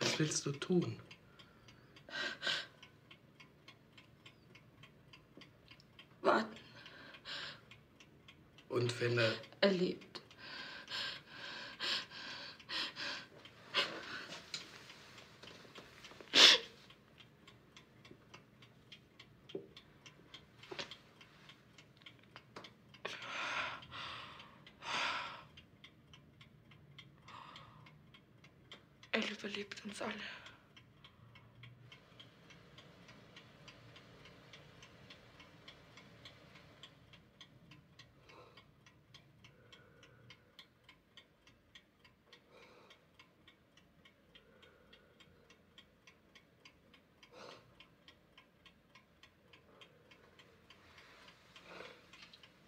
Was willst du tun? Warten. Und wenn er. Er lebt. Er überlebt uns alle.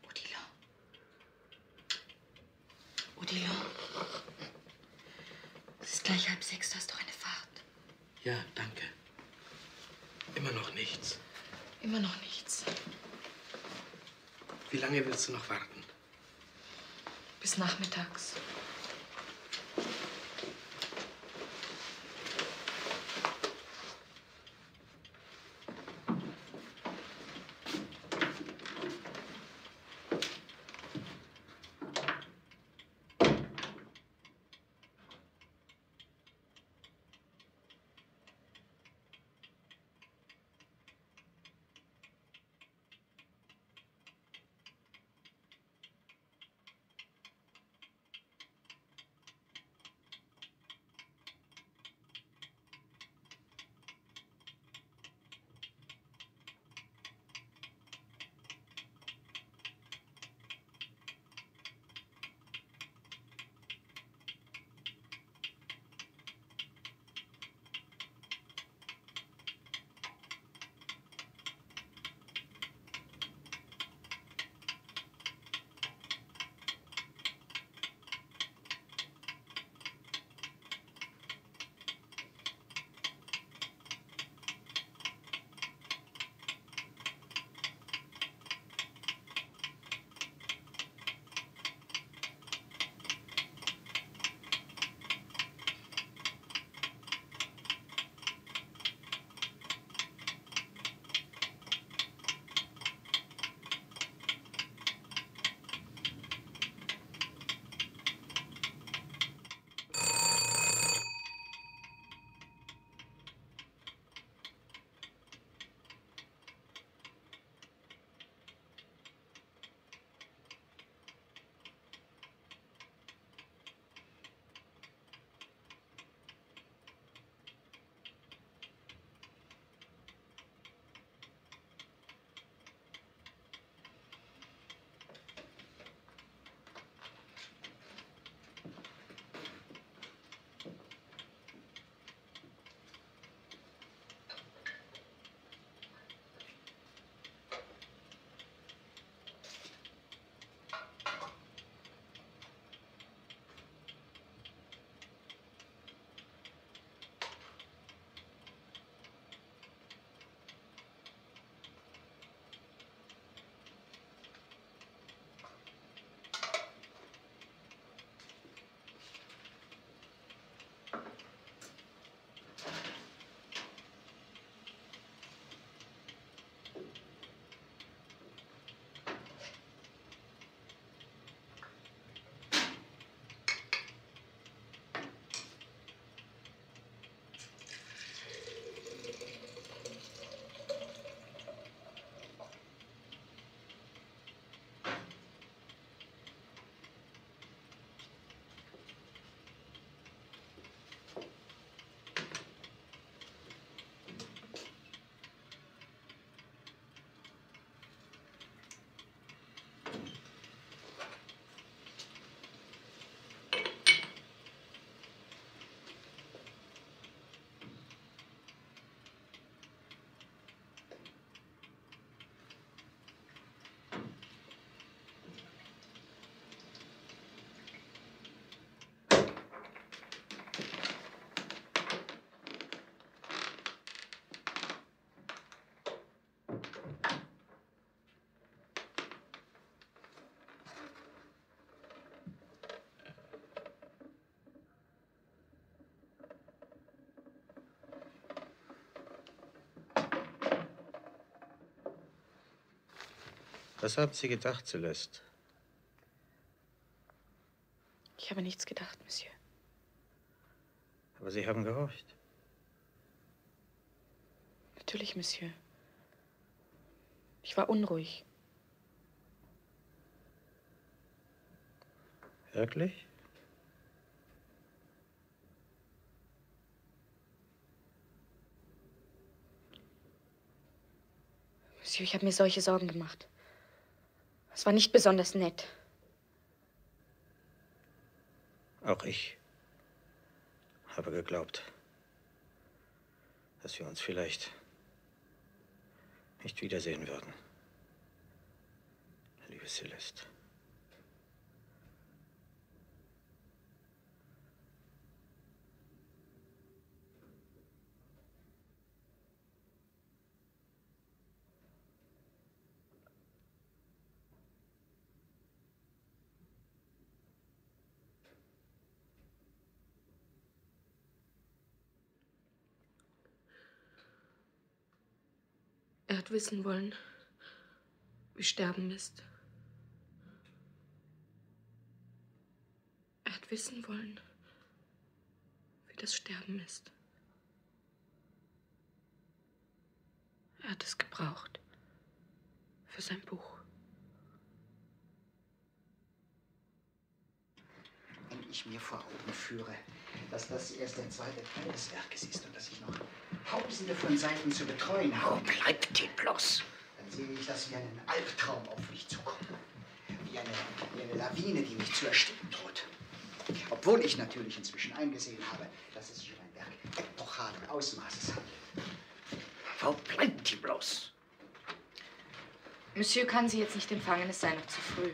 Odilo. Odilo. Es ist gleich halb sechs, du hast doch eine Fahrt. Ja, danke. Immer noch nichts. Immer noch nichts. Wie lange willst du noch warten? Bis nachmittags. Was haben Sie gedacht, Celeste? Ich habe nichts gedacht, Monsieur. Aber Sie haben gehorcht. Natürlich, Monsieur. Ich war unruhig. Wirklich? Monsieur, ich habe mir solche Sorgen gemacht. Es war nicht besonders nett. Auch ich habe geglaubt, dass wir uns vielleicht nicht wiedersehen würden. Liebe Celeste. Wissen wollen, wie Sterben ist. Er hat wissen wollen, wie das Sterben ist. Er hat es gebraucht für sein Buch. Wenn ich mir vor Augen führe, dass das erst der zweite Teil des Werkes ist und dass ich noch tausende von Seiten zu betreuen habe. Bleibt die bloß. Dann sehe ich das wie einen Albtraum auf mich zukommen. Wie eine, wie eine Lawine, die mich zu ersticken droht. Obwohl ich natürlich inzwischen eingesehen habe, dass es sich um ein Werk epochalen Ausmaßes handelt. Wo bleibt die bloß? Monsieur kann sie jetzt nicht empfangen, es sei noch zu früh.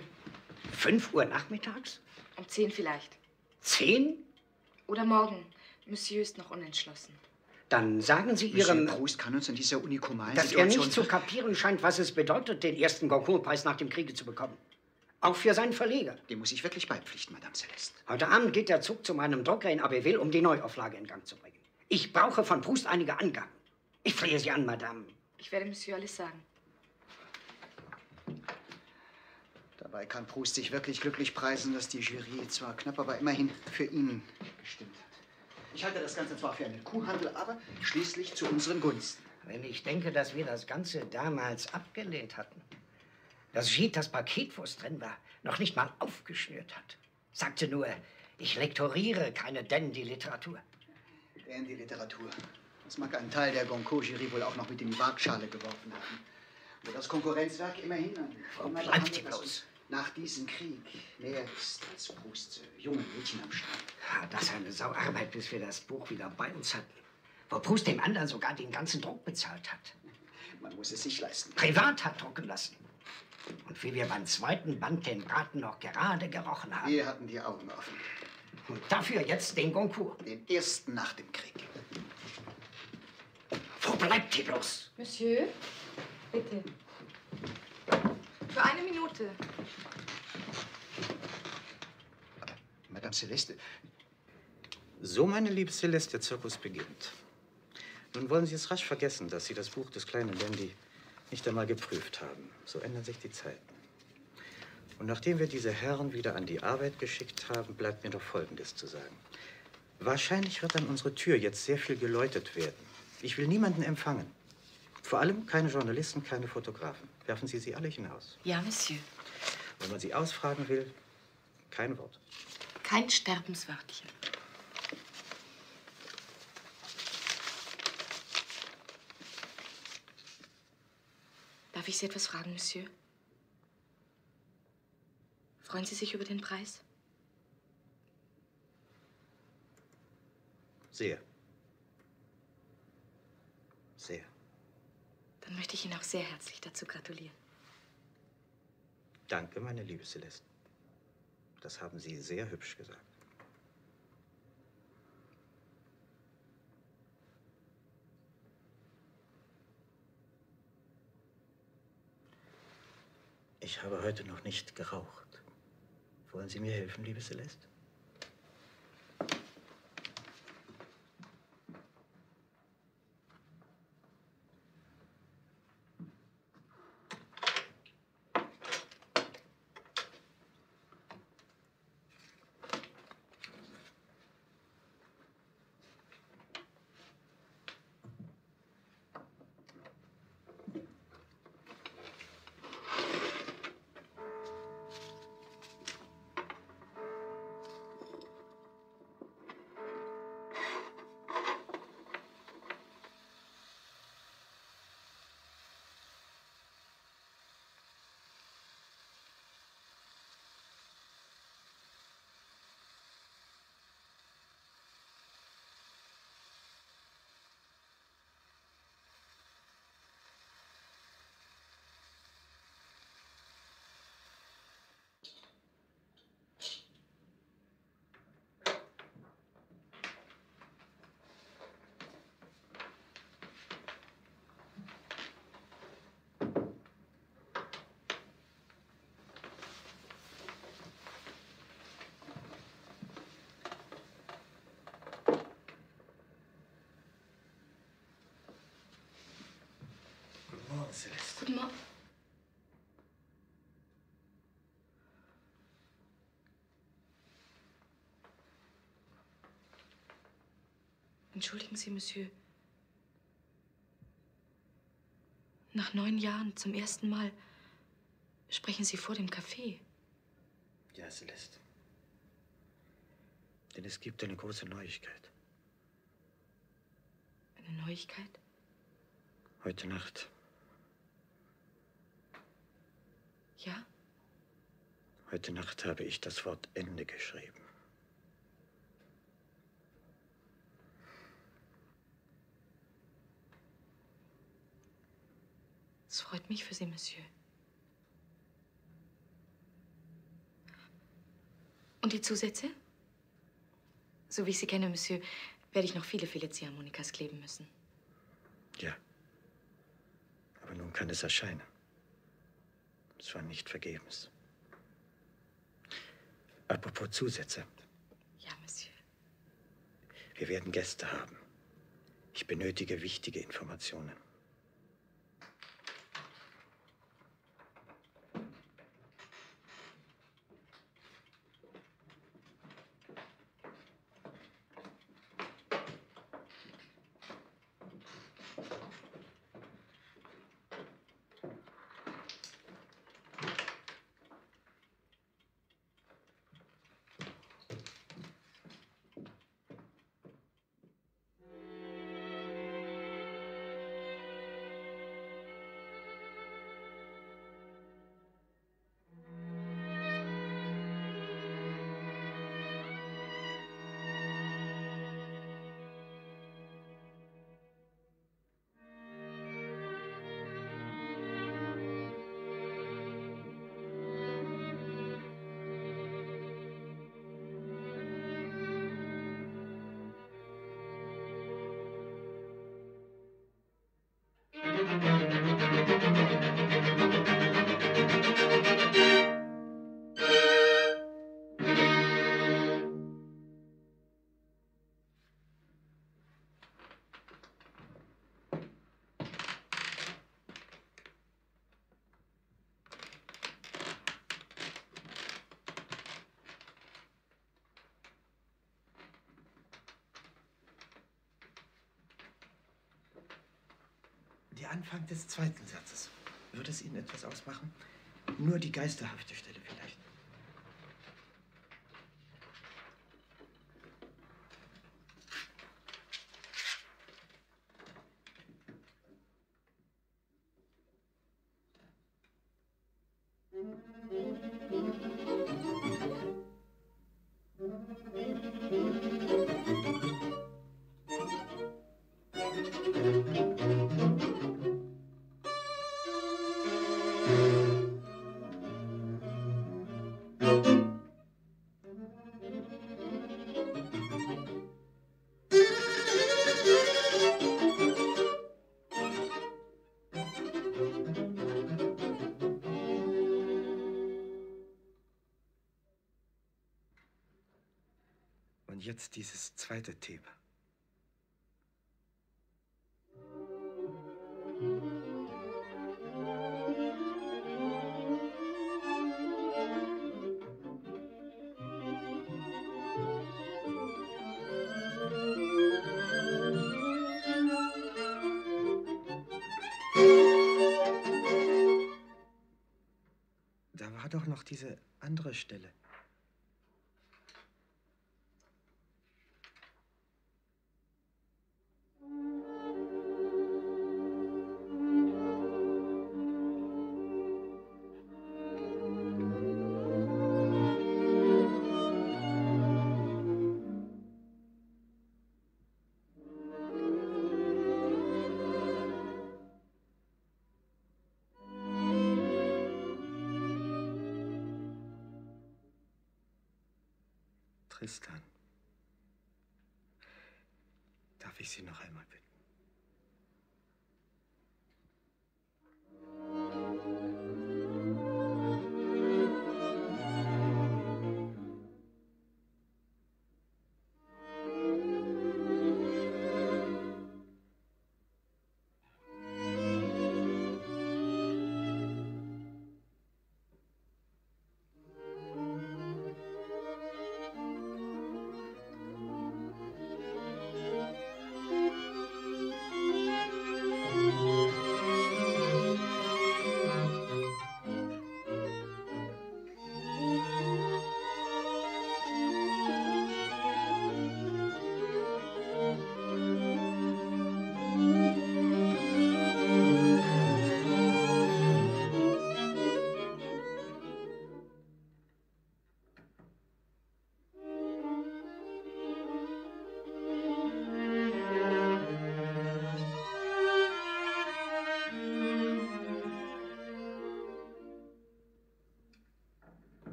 Fünf Uhr nachmittags? Um zehn vielleicht. Zehn? Oder morgen. Monsieur ist noch unentschlossen. Dann sagen Sie Monsieur Ihrem, Proust kann uns in dieser unikumalen dass er Situation... nicht zu kapieren scheint, was es bedeutet, den ersten Goncourt-Preis nach dem Kriege zu bekommen. Auch für seinen Verleger. Dem muss ich wirklich beipflichten, Madame Celeste. Heute Abend geht der Zug zu meinem Drucker in Abbeville, um die Neuauflage in Gang zu bringen. Ich brauche von Proust einige Angaben. Ich flehe Sie an, Madame. Ich werde Monsieur alles sagen. Dabei kann Proust sich wirklich glücklich preisen, dass die Jury zwar knapp, aber immerhin für ihn gestimmt hat. Ich halte das Ganze zwar für einen Kuhhandel, aber schließlich zu unseren Gunsten. Wenn ich denke, dass wir das Ganze damals abgelehnt hatten, dass Gide das Paket, wo es drin war, noch nicht mal aufgeschnürt hat, sagte nur, ich lektoriere keine Dandy-Literatur. Dandy Literatur. Das mag ein Teil der Goncourt-Jury wohl auch noch mit in die Waagschale geworfen haben. Wo das Konkurrenzwerk immerhin an Wo Firma bleibt die bloß? Nach diesem Krieg mehr ist als äh, junge Mädchen am Strand. Ja, das ist eine Sauarbeit, bis wir das Buch wieder bei uns hatten. Wo Proust dem anderen sogar den ganzen Druck bezahlt hat. Man muss es sich leisten. Privat hat drucken lassen. Und wie wir beim zweiten Band den Braten noch gerade gerochen haben. Wir hatten die Augen offen. Und dafür jetzt den Goncourt. Den ersten nach dem Krieg. Wo bleibt die bloß? Monsieur, bitte. Für eine Minute. Madame Celeste, So, meine liebe Celeste, der Zirkus beginnt. Nun wollen Sie es rasch vergessen, dass Sie das Buch des kleinen Dandy nicht einmal geprüft haben. So ändern sich die Zeiten. Und nachdem wir diese Herren wieder an die Arbeit geschickt haben, bleibt mir noch Folgendes zu sagen. Wahrscheinlich wird an unsere Tür jetzt sehr viel geläutet werden. Ich will niemanden empfangen. Vor allem keine Journalisten, keine Fotografen. Werfen Sie sie alle hinaus. Ja, Monsieur. Wenn man sie ausfragen will, kein Wort. Kein Sterbenswörtchen. Darf ich Sie etwas fragen, Monsieur? Freuen Sie sich über den Preis? Sehr. Sehr. Dann möchte ich Ihnen auch sehr herzlich dazu gratulieren. Danke, meine liebe Celeste. Das haben Sie sehr hübsch gesagt. Ich habe heute noch nicht geraucht. Wollen Sie mir helfen, liebe Celeste? Celeste. Guten Morgen. Entschuldigen Sie, Monsieur. Nach neun Jahren zum ersten Mal sprechen Sie vor dem Café. Ja, Celeste. Denn es gibt eine große Neuigkeit. Eine Neuigkeit? Heute Nacht. Ja? Heute Nacht habe ich das Wort Ende geschrieben. Es freut mich für Sie, Monsieur. Und die Zusätze? So wie ich Sie kenne, Monsieur, werde ich noch viele, viele Ziehharmonikas kleben müssen. Ja. Aber nun kann es erscheinen. Es war nicht vergebens. Apropos Zusätze. Ja, Monsieur. Wir werden Gäste haben. Ich benötige wichtige Informationen. Anfang des zweiten Satzes. Würde es Ihnen etwas ausmachen? Nur die geisterhafte Stelle vielleicht. Jetzt dieses zweite Thema. Da war doch noch diese andere Stelle.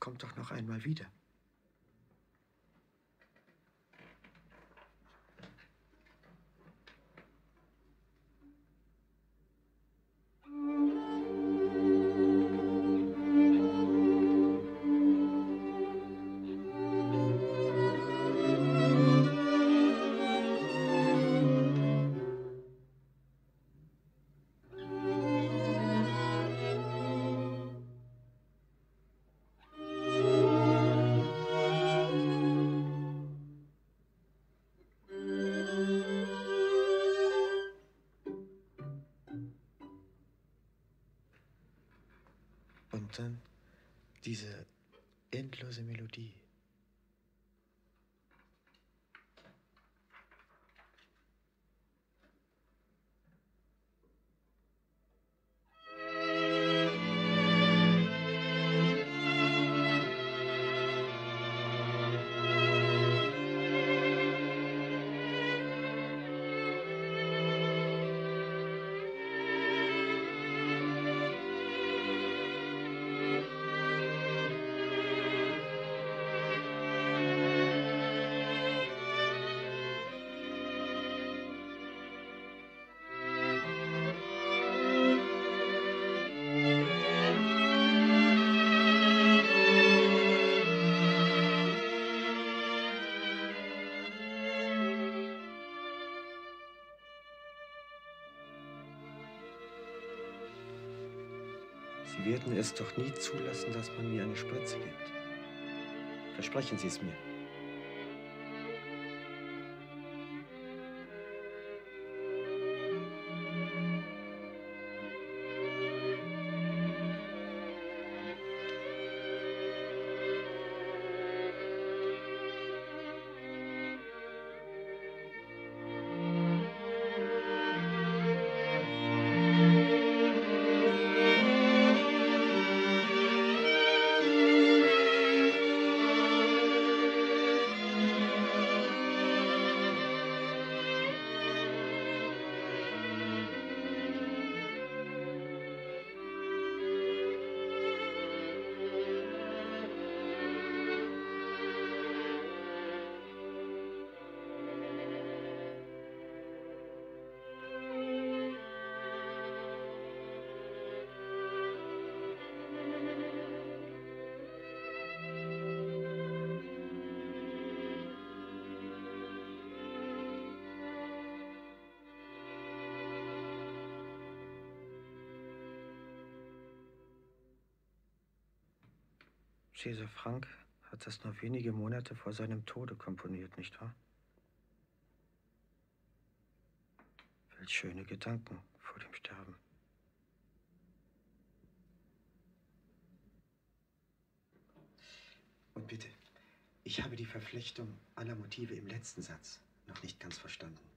Kommt doch noch einmal wieder. Werden es doch nie zulassen, dass man mir eine Spritze gibt. Versprechen Sie es mir. Cäsar Frank hat das nur wenige Monate vor seinem Tode komponiert, nicht wahr? Welch schöne Gedanken vor dem Sterben. Und bitte, ich habe die Verflechtung aller Motive im letzten Satz noch nicht ganz verstanden.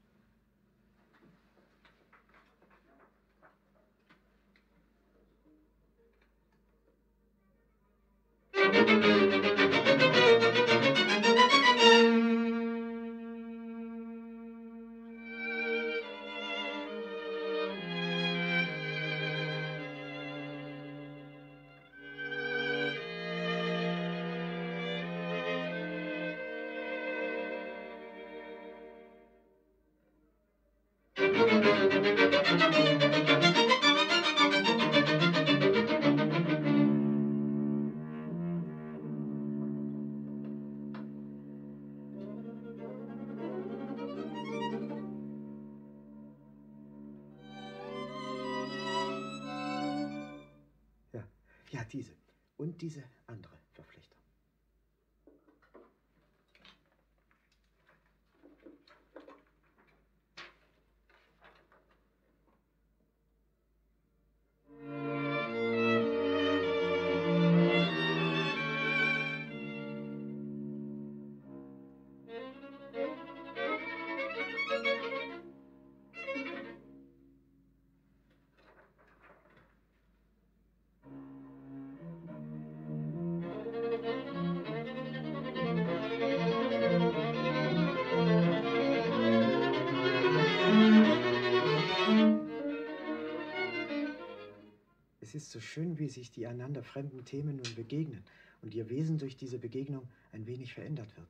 Schön, wie sich die einander fremden Themen nun begegnen und ihr Wesen durch diese Begegnung ein wenig verändert wird.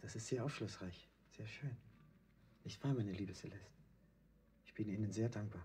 Das ist sehr aufschlussreich, sehr schön. Nicht wahr, meine liebe Celeste? Ich bin Ihnen sehr dankbar.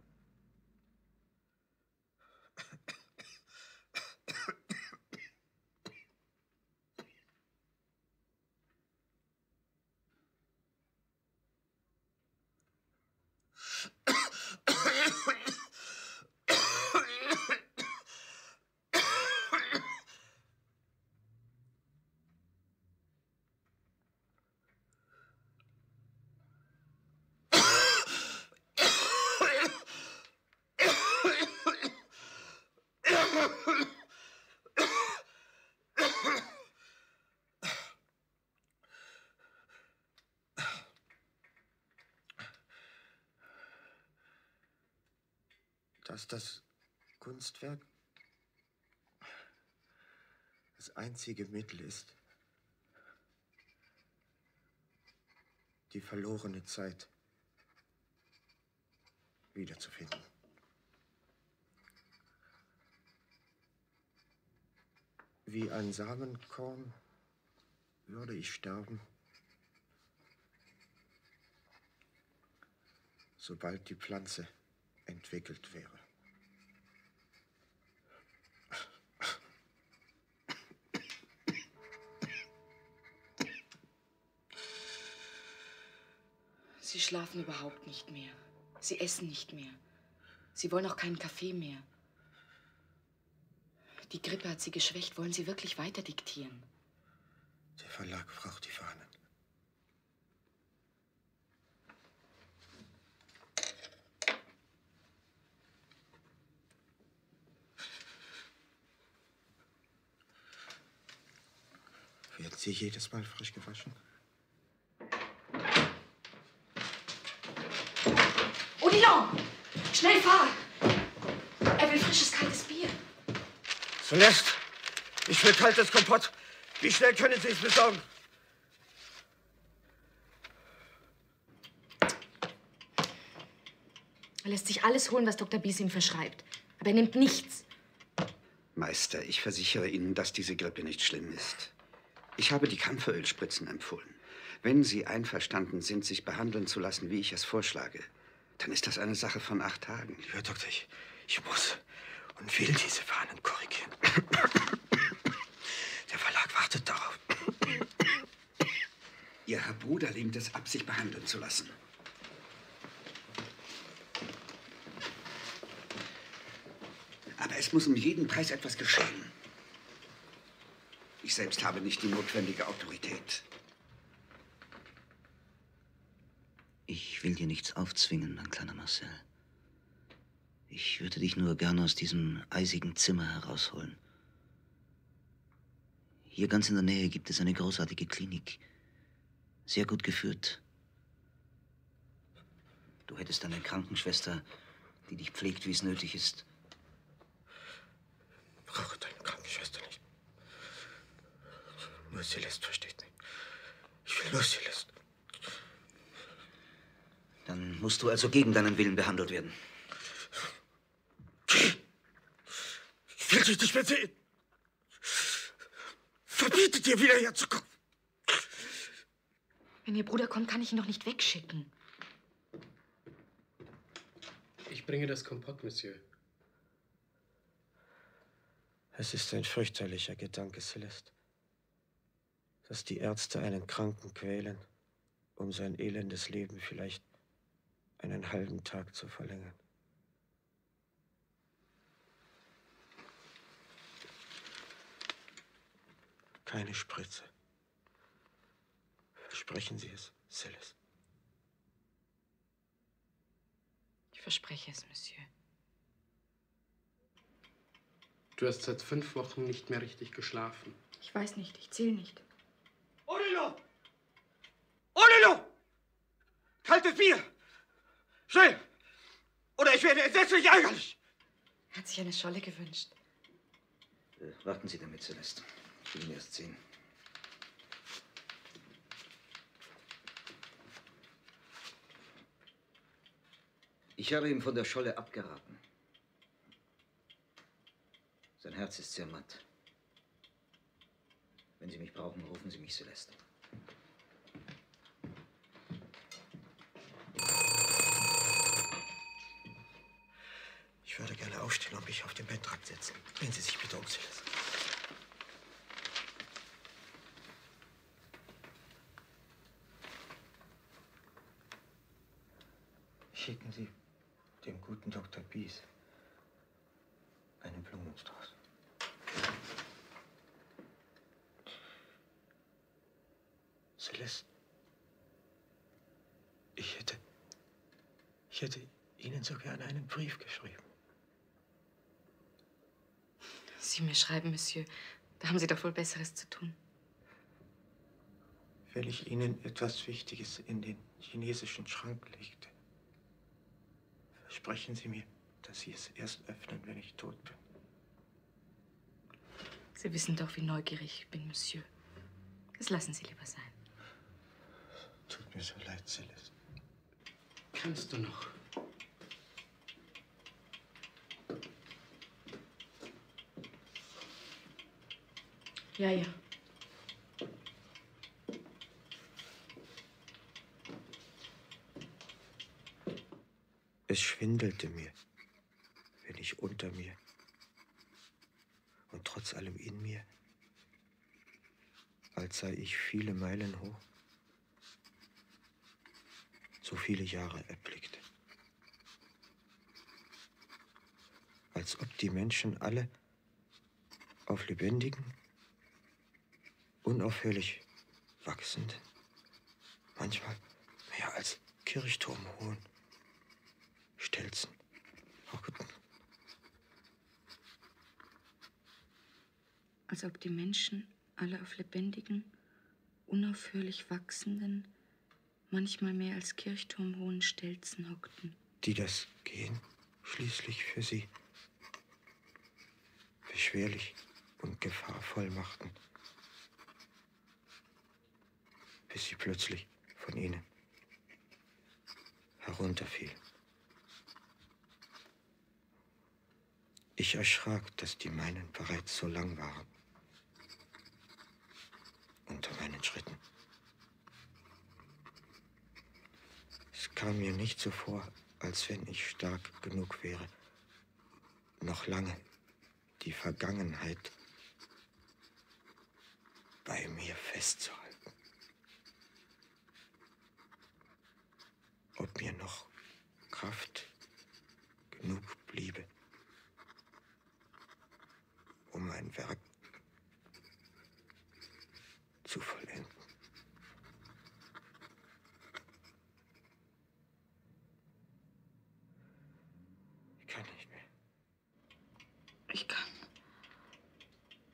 Dass das Kunstwerk das einzige Mittel ist, die verlorene Zeit wiederzufinden. Wie ein Samenkorn würde ich sterben, sobald die Pflanze entwickelt wäre. Sie schlafen überhaupt nicht mehr. Sie essen nicht mehr. Sie wollen auch keinen Kaffee mehr. Die Grippe hat Sie geschwächt. Wollen Sie wirklich weiter diktieren? Der Verlag braucht die Fahnen. Werden Sie jedes Mal frisch gewaschen? Odilon! Schnell fahren! Er will frisches, kaltes Bier. Celeste, ich will kaltes Kompott. Wie schnell können Sie es besorgen? Er lässt sich alles holen, was Dr. Bies ihm verschreibt. Aber er nimmt nichts. Meister, ich versichere Ihnen, dass diese Grippe nicht schlimm ist. Ich habe die Kampferölspritzen empfohlen. Wenn Sie einverstanden sind, sich behandeln zu lassen, wie ich es vorschlage, dann ist das eine Sache von acht Tagen. Lieber Doktor, ich, ich muss und will diese Fahnen korrigieren. Der Verlag wartet darauf. Ihr Herr Bruder lehnt es ab, sich behandeln zu lassen. Aber es muss um jeden Preis etwas geschehen. Ich selbst habe nicht die notwendige Autorität. Ich will dir nichts aufzwingen, mein kleiner Marcel. Ich würde dich nur gerne aus diesem eisigen Zimmer herausholen. Hier ganz in der Nähe gibt es eine großartige Klinik. Sehr gut geführt. Du hättest eine Krankenschwester, die dich pflegt, wie es nötig ist. Ich brauche deine Krankenschwester nicht. Nur Celeste versteht mich. Ich will nur Celeste. Dann musst du also gegen deinen Willen behandelt werden. Ich will dich nicht mehr sehen. Verbiete dir, wieder herzukommen. Wenn Ihr Bruder kommt, kann ich ihn doch nicht wegschicken. Ich bringe das Kompott, Monsieur. Es ist ein fürchterlicher Gedanke, Celeste. Dass die Ärzte einen Kranken quälen, um sein elendes Leben vielleicht einen halben Tag zu verlängern. Keine Spritze. Versprechen Sie es, Celeste. Ich verspreche es, Monsieur. Du hast seit fünf Wochen nicht mehr richtig geschlafen. Ich weiß nicht, ich zähle nicht. Odilo! Odilo! Kaltes Bier! Schnell! Oder ich werde entsetzlich ärgerlich! Er hat sich eine Scholle gewünscht. Äh, warten Sie damit, Celeste. Ich will ihn erst sehen. Ich habe ihm von der Scholle abgeraten. Sein Herz ist sehr matt. Wenn Sie mich brauchen, rufen Sie mich Celeste. Gerne aufstehen und mich auf den Bettrand setzen. Drehen Sie sich bitte um, Celeste. Schicken Sie dem guten Dr. Bies einen Blumenstrauß. Celeste, ich hätte, ich hätte Ihnen so gern einen Brief geschrieben. Sie mir schreiben, Monsieur. Da haben Sie doch wohl Besseres zu tun. Wenn ich Ihnen etwas Wichtiges in den chinesischen Schrank legte, versprechen Sie mir, dass Sie es erst öffnen, wenn ich tot bin. Sie wissen doch, wie neugierig ich bin, Monsieur. Das lassen Sie lieber sein. Tut mir so leid, Celeste. Kannst du noch? Ja, ja. Es schwindelte mir, wenn ich unter mir und trotz allem in mir, als sei ich viele Meilen hoch, so viele Jahre erblickte. Als ob die Menschen alle auf lebendigen, unaufhörlich wachsenden, manchmal mehr als Kirchturmhohen Stelzen hockten. Als ob die Menschen alle auf lebendigen, unaufhörlich wachsenden, manchmal mehr als kirchturmhohen Stelzen hockten. die das Gehen schließlich für sie beschwerlich und gefahrvoll machten, bis sie plötzlich von ihnen herunterfiel. Ich erschrak, dass die meinen bereits so lang waren unter meinen Schritten. Es kam mir nicht so vor, als wenn ich stark genug wäre, noch lange die Vergangenheit bei mir festzuhalten. Ob mir noch Kraft genug bliebe, um mein Werk zu vollenden. Ich kann nicht mehr. Ich kann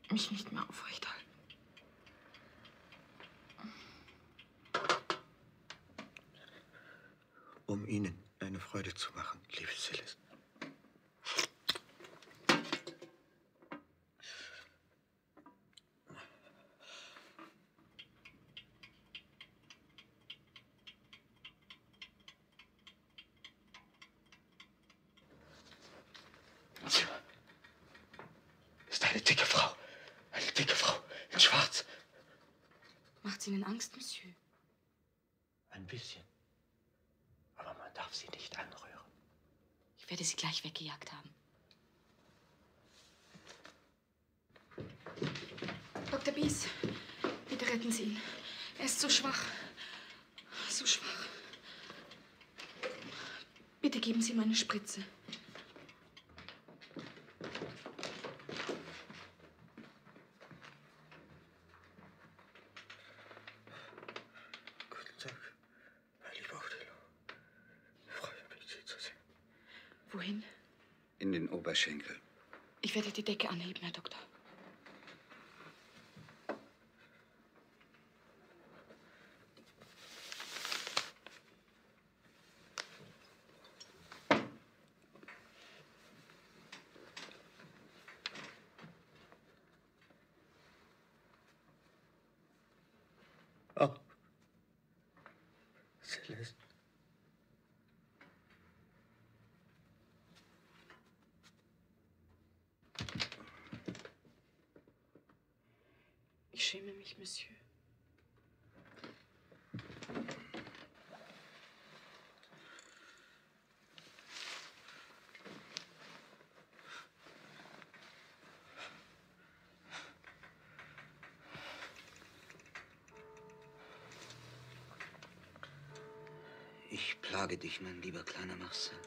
mich nicht mehr aufrecht halten. Um Ihnen eine Freude zu machen, liebe Celeste. Ist eine dicke Frau. Eine dicke Frau. In Schwarz. Macht's Ihnen Angst, Monsieur? Ein bisschen. Aber man darf sie nicht anrühren. Ich werde Sie gleich weggejagt haben. Dr. Bies, bitte retten Sie ihn. Er ist so schwach. So schwach. Bitte geben Sie ihm eine Spritze. Guten Tag, mein lieber Othello. Ich freue mich, Sie zu sehen. Wohin? In den Oberschenkel. Ich werde die Decke anheben, Herr Doktor. Monsieur. Ich plage dich, mein lieber kleiner Marcel.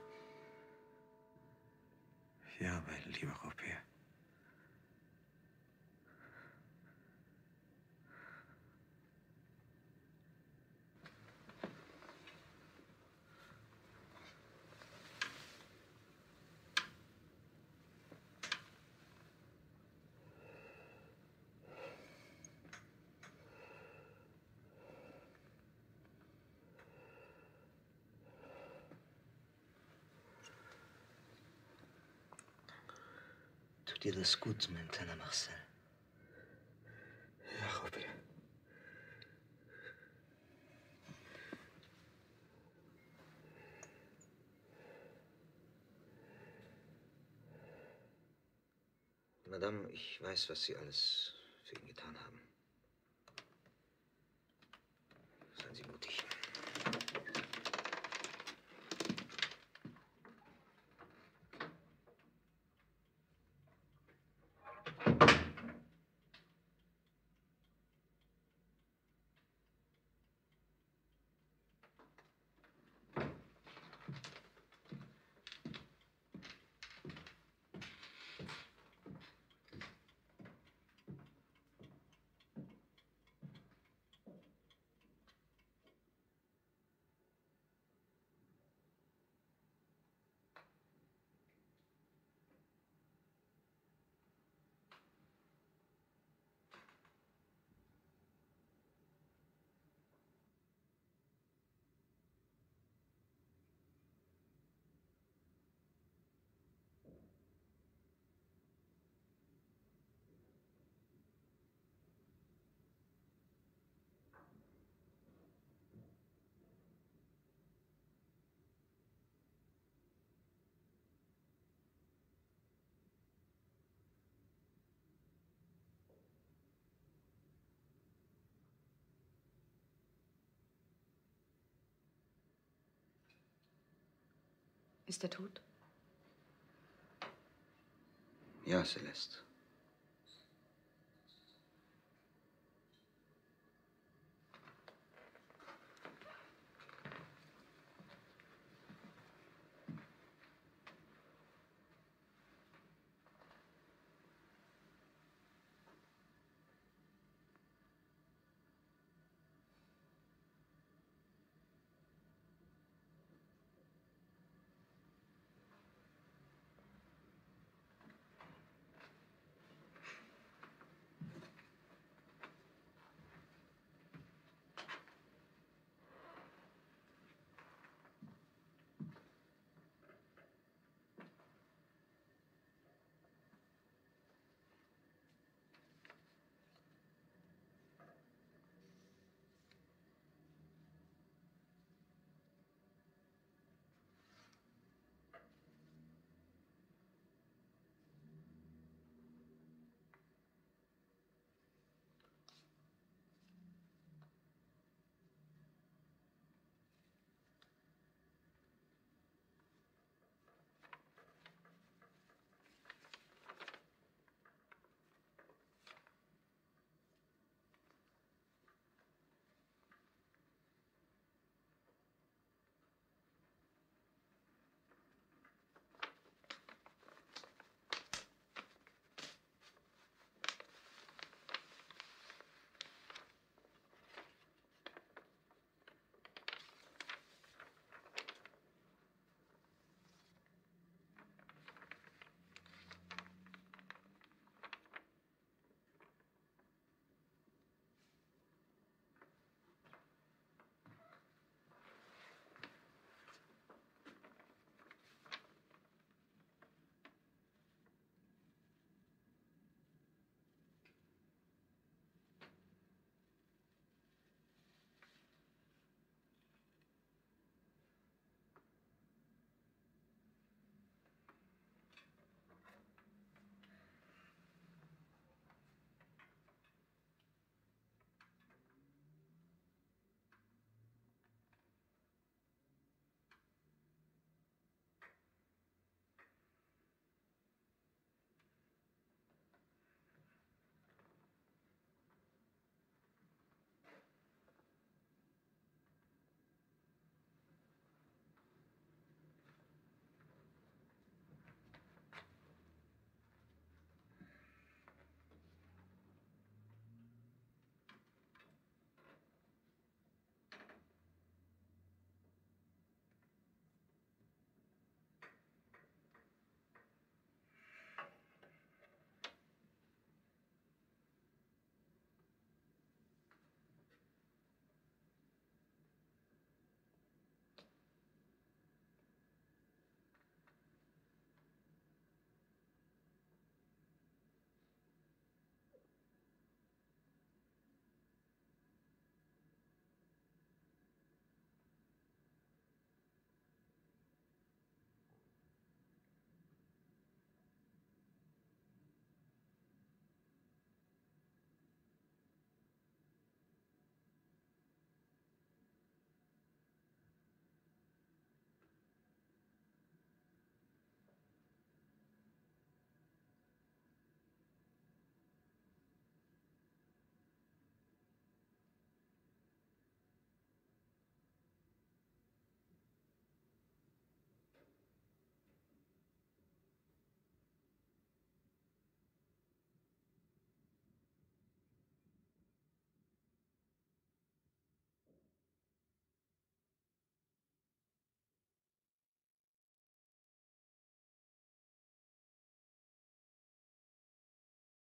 Ja, mein lieber Robert. Dir das gut, mein kleiner Marcel? Ja, Robert. Madame, ich weiß, was Sie alles für ihn getan haben. Ist er tot? Ja, Celeste.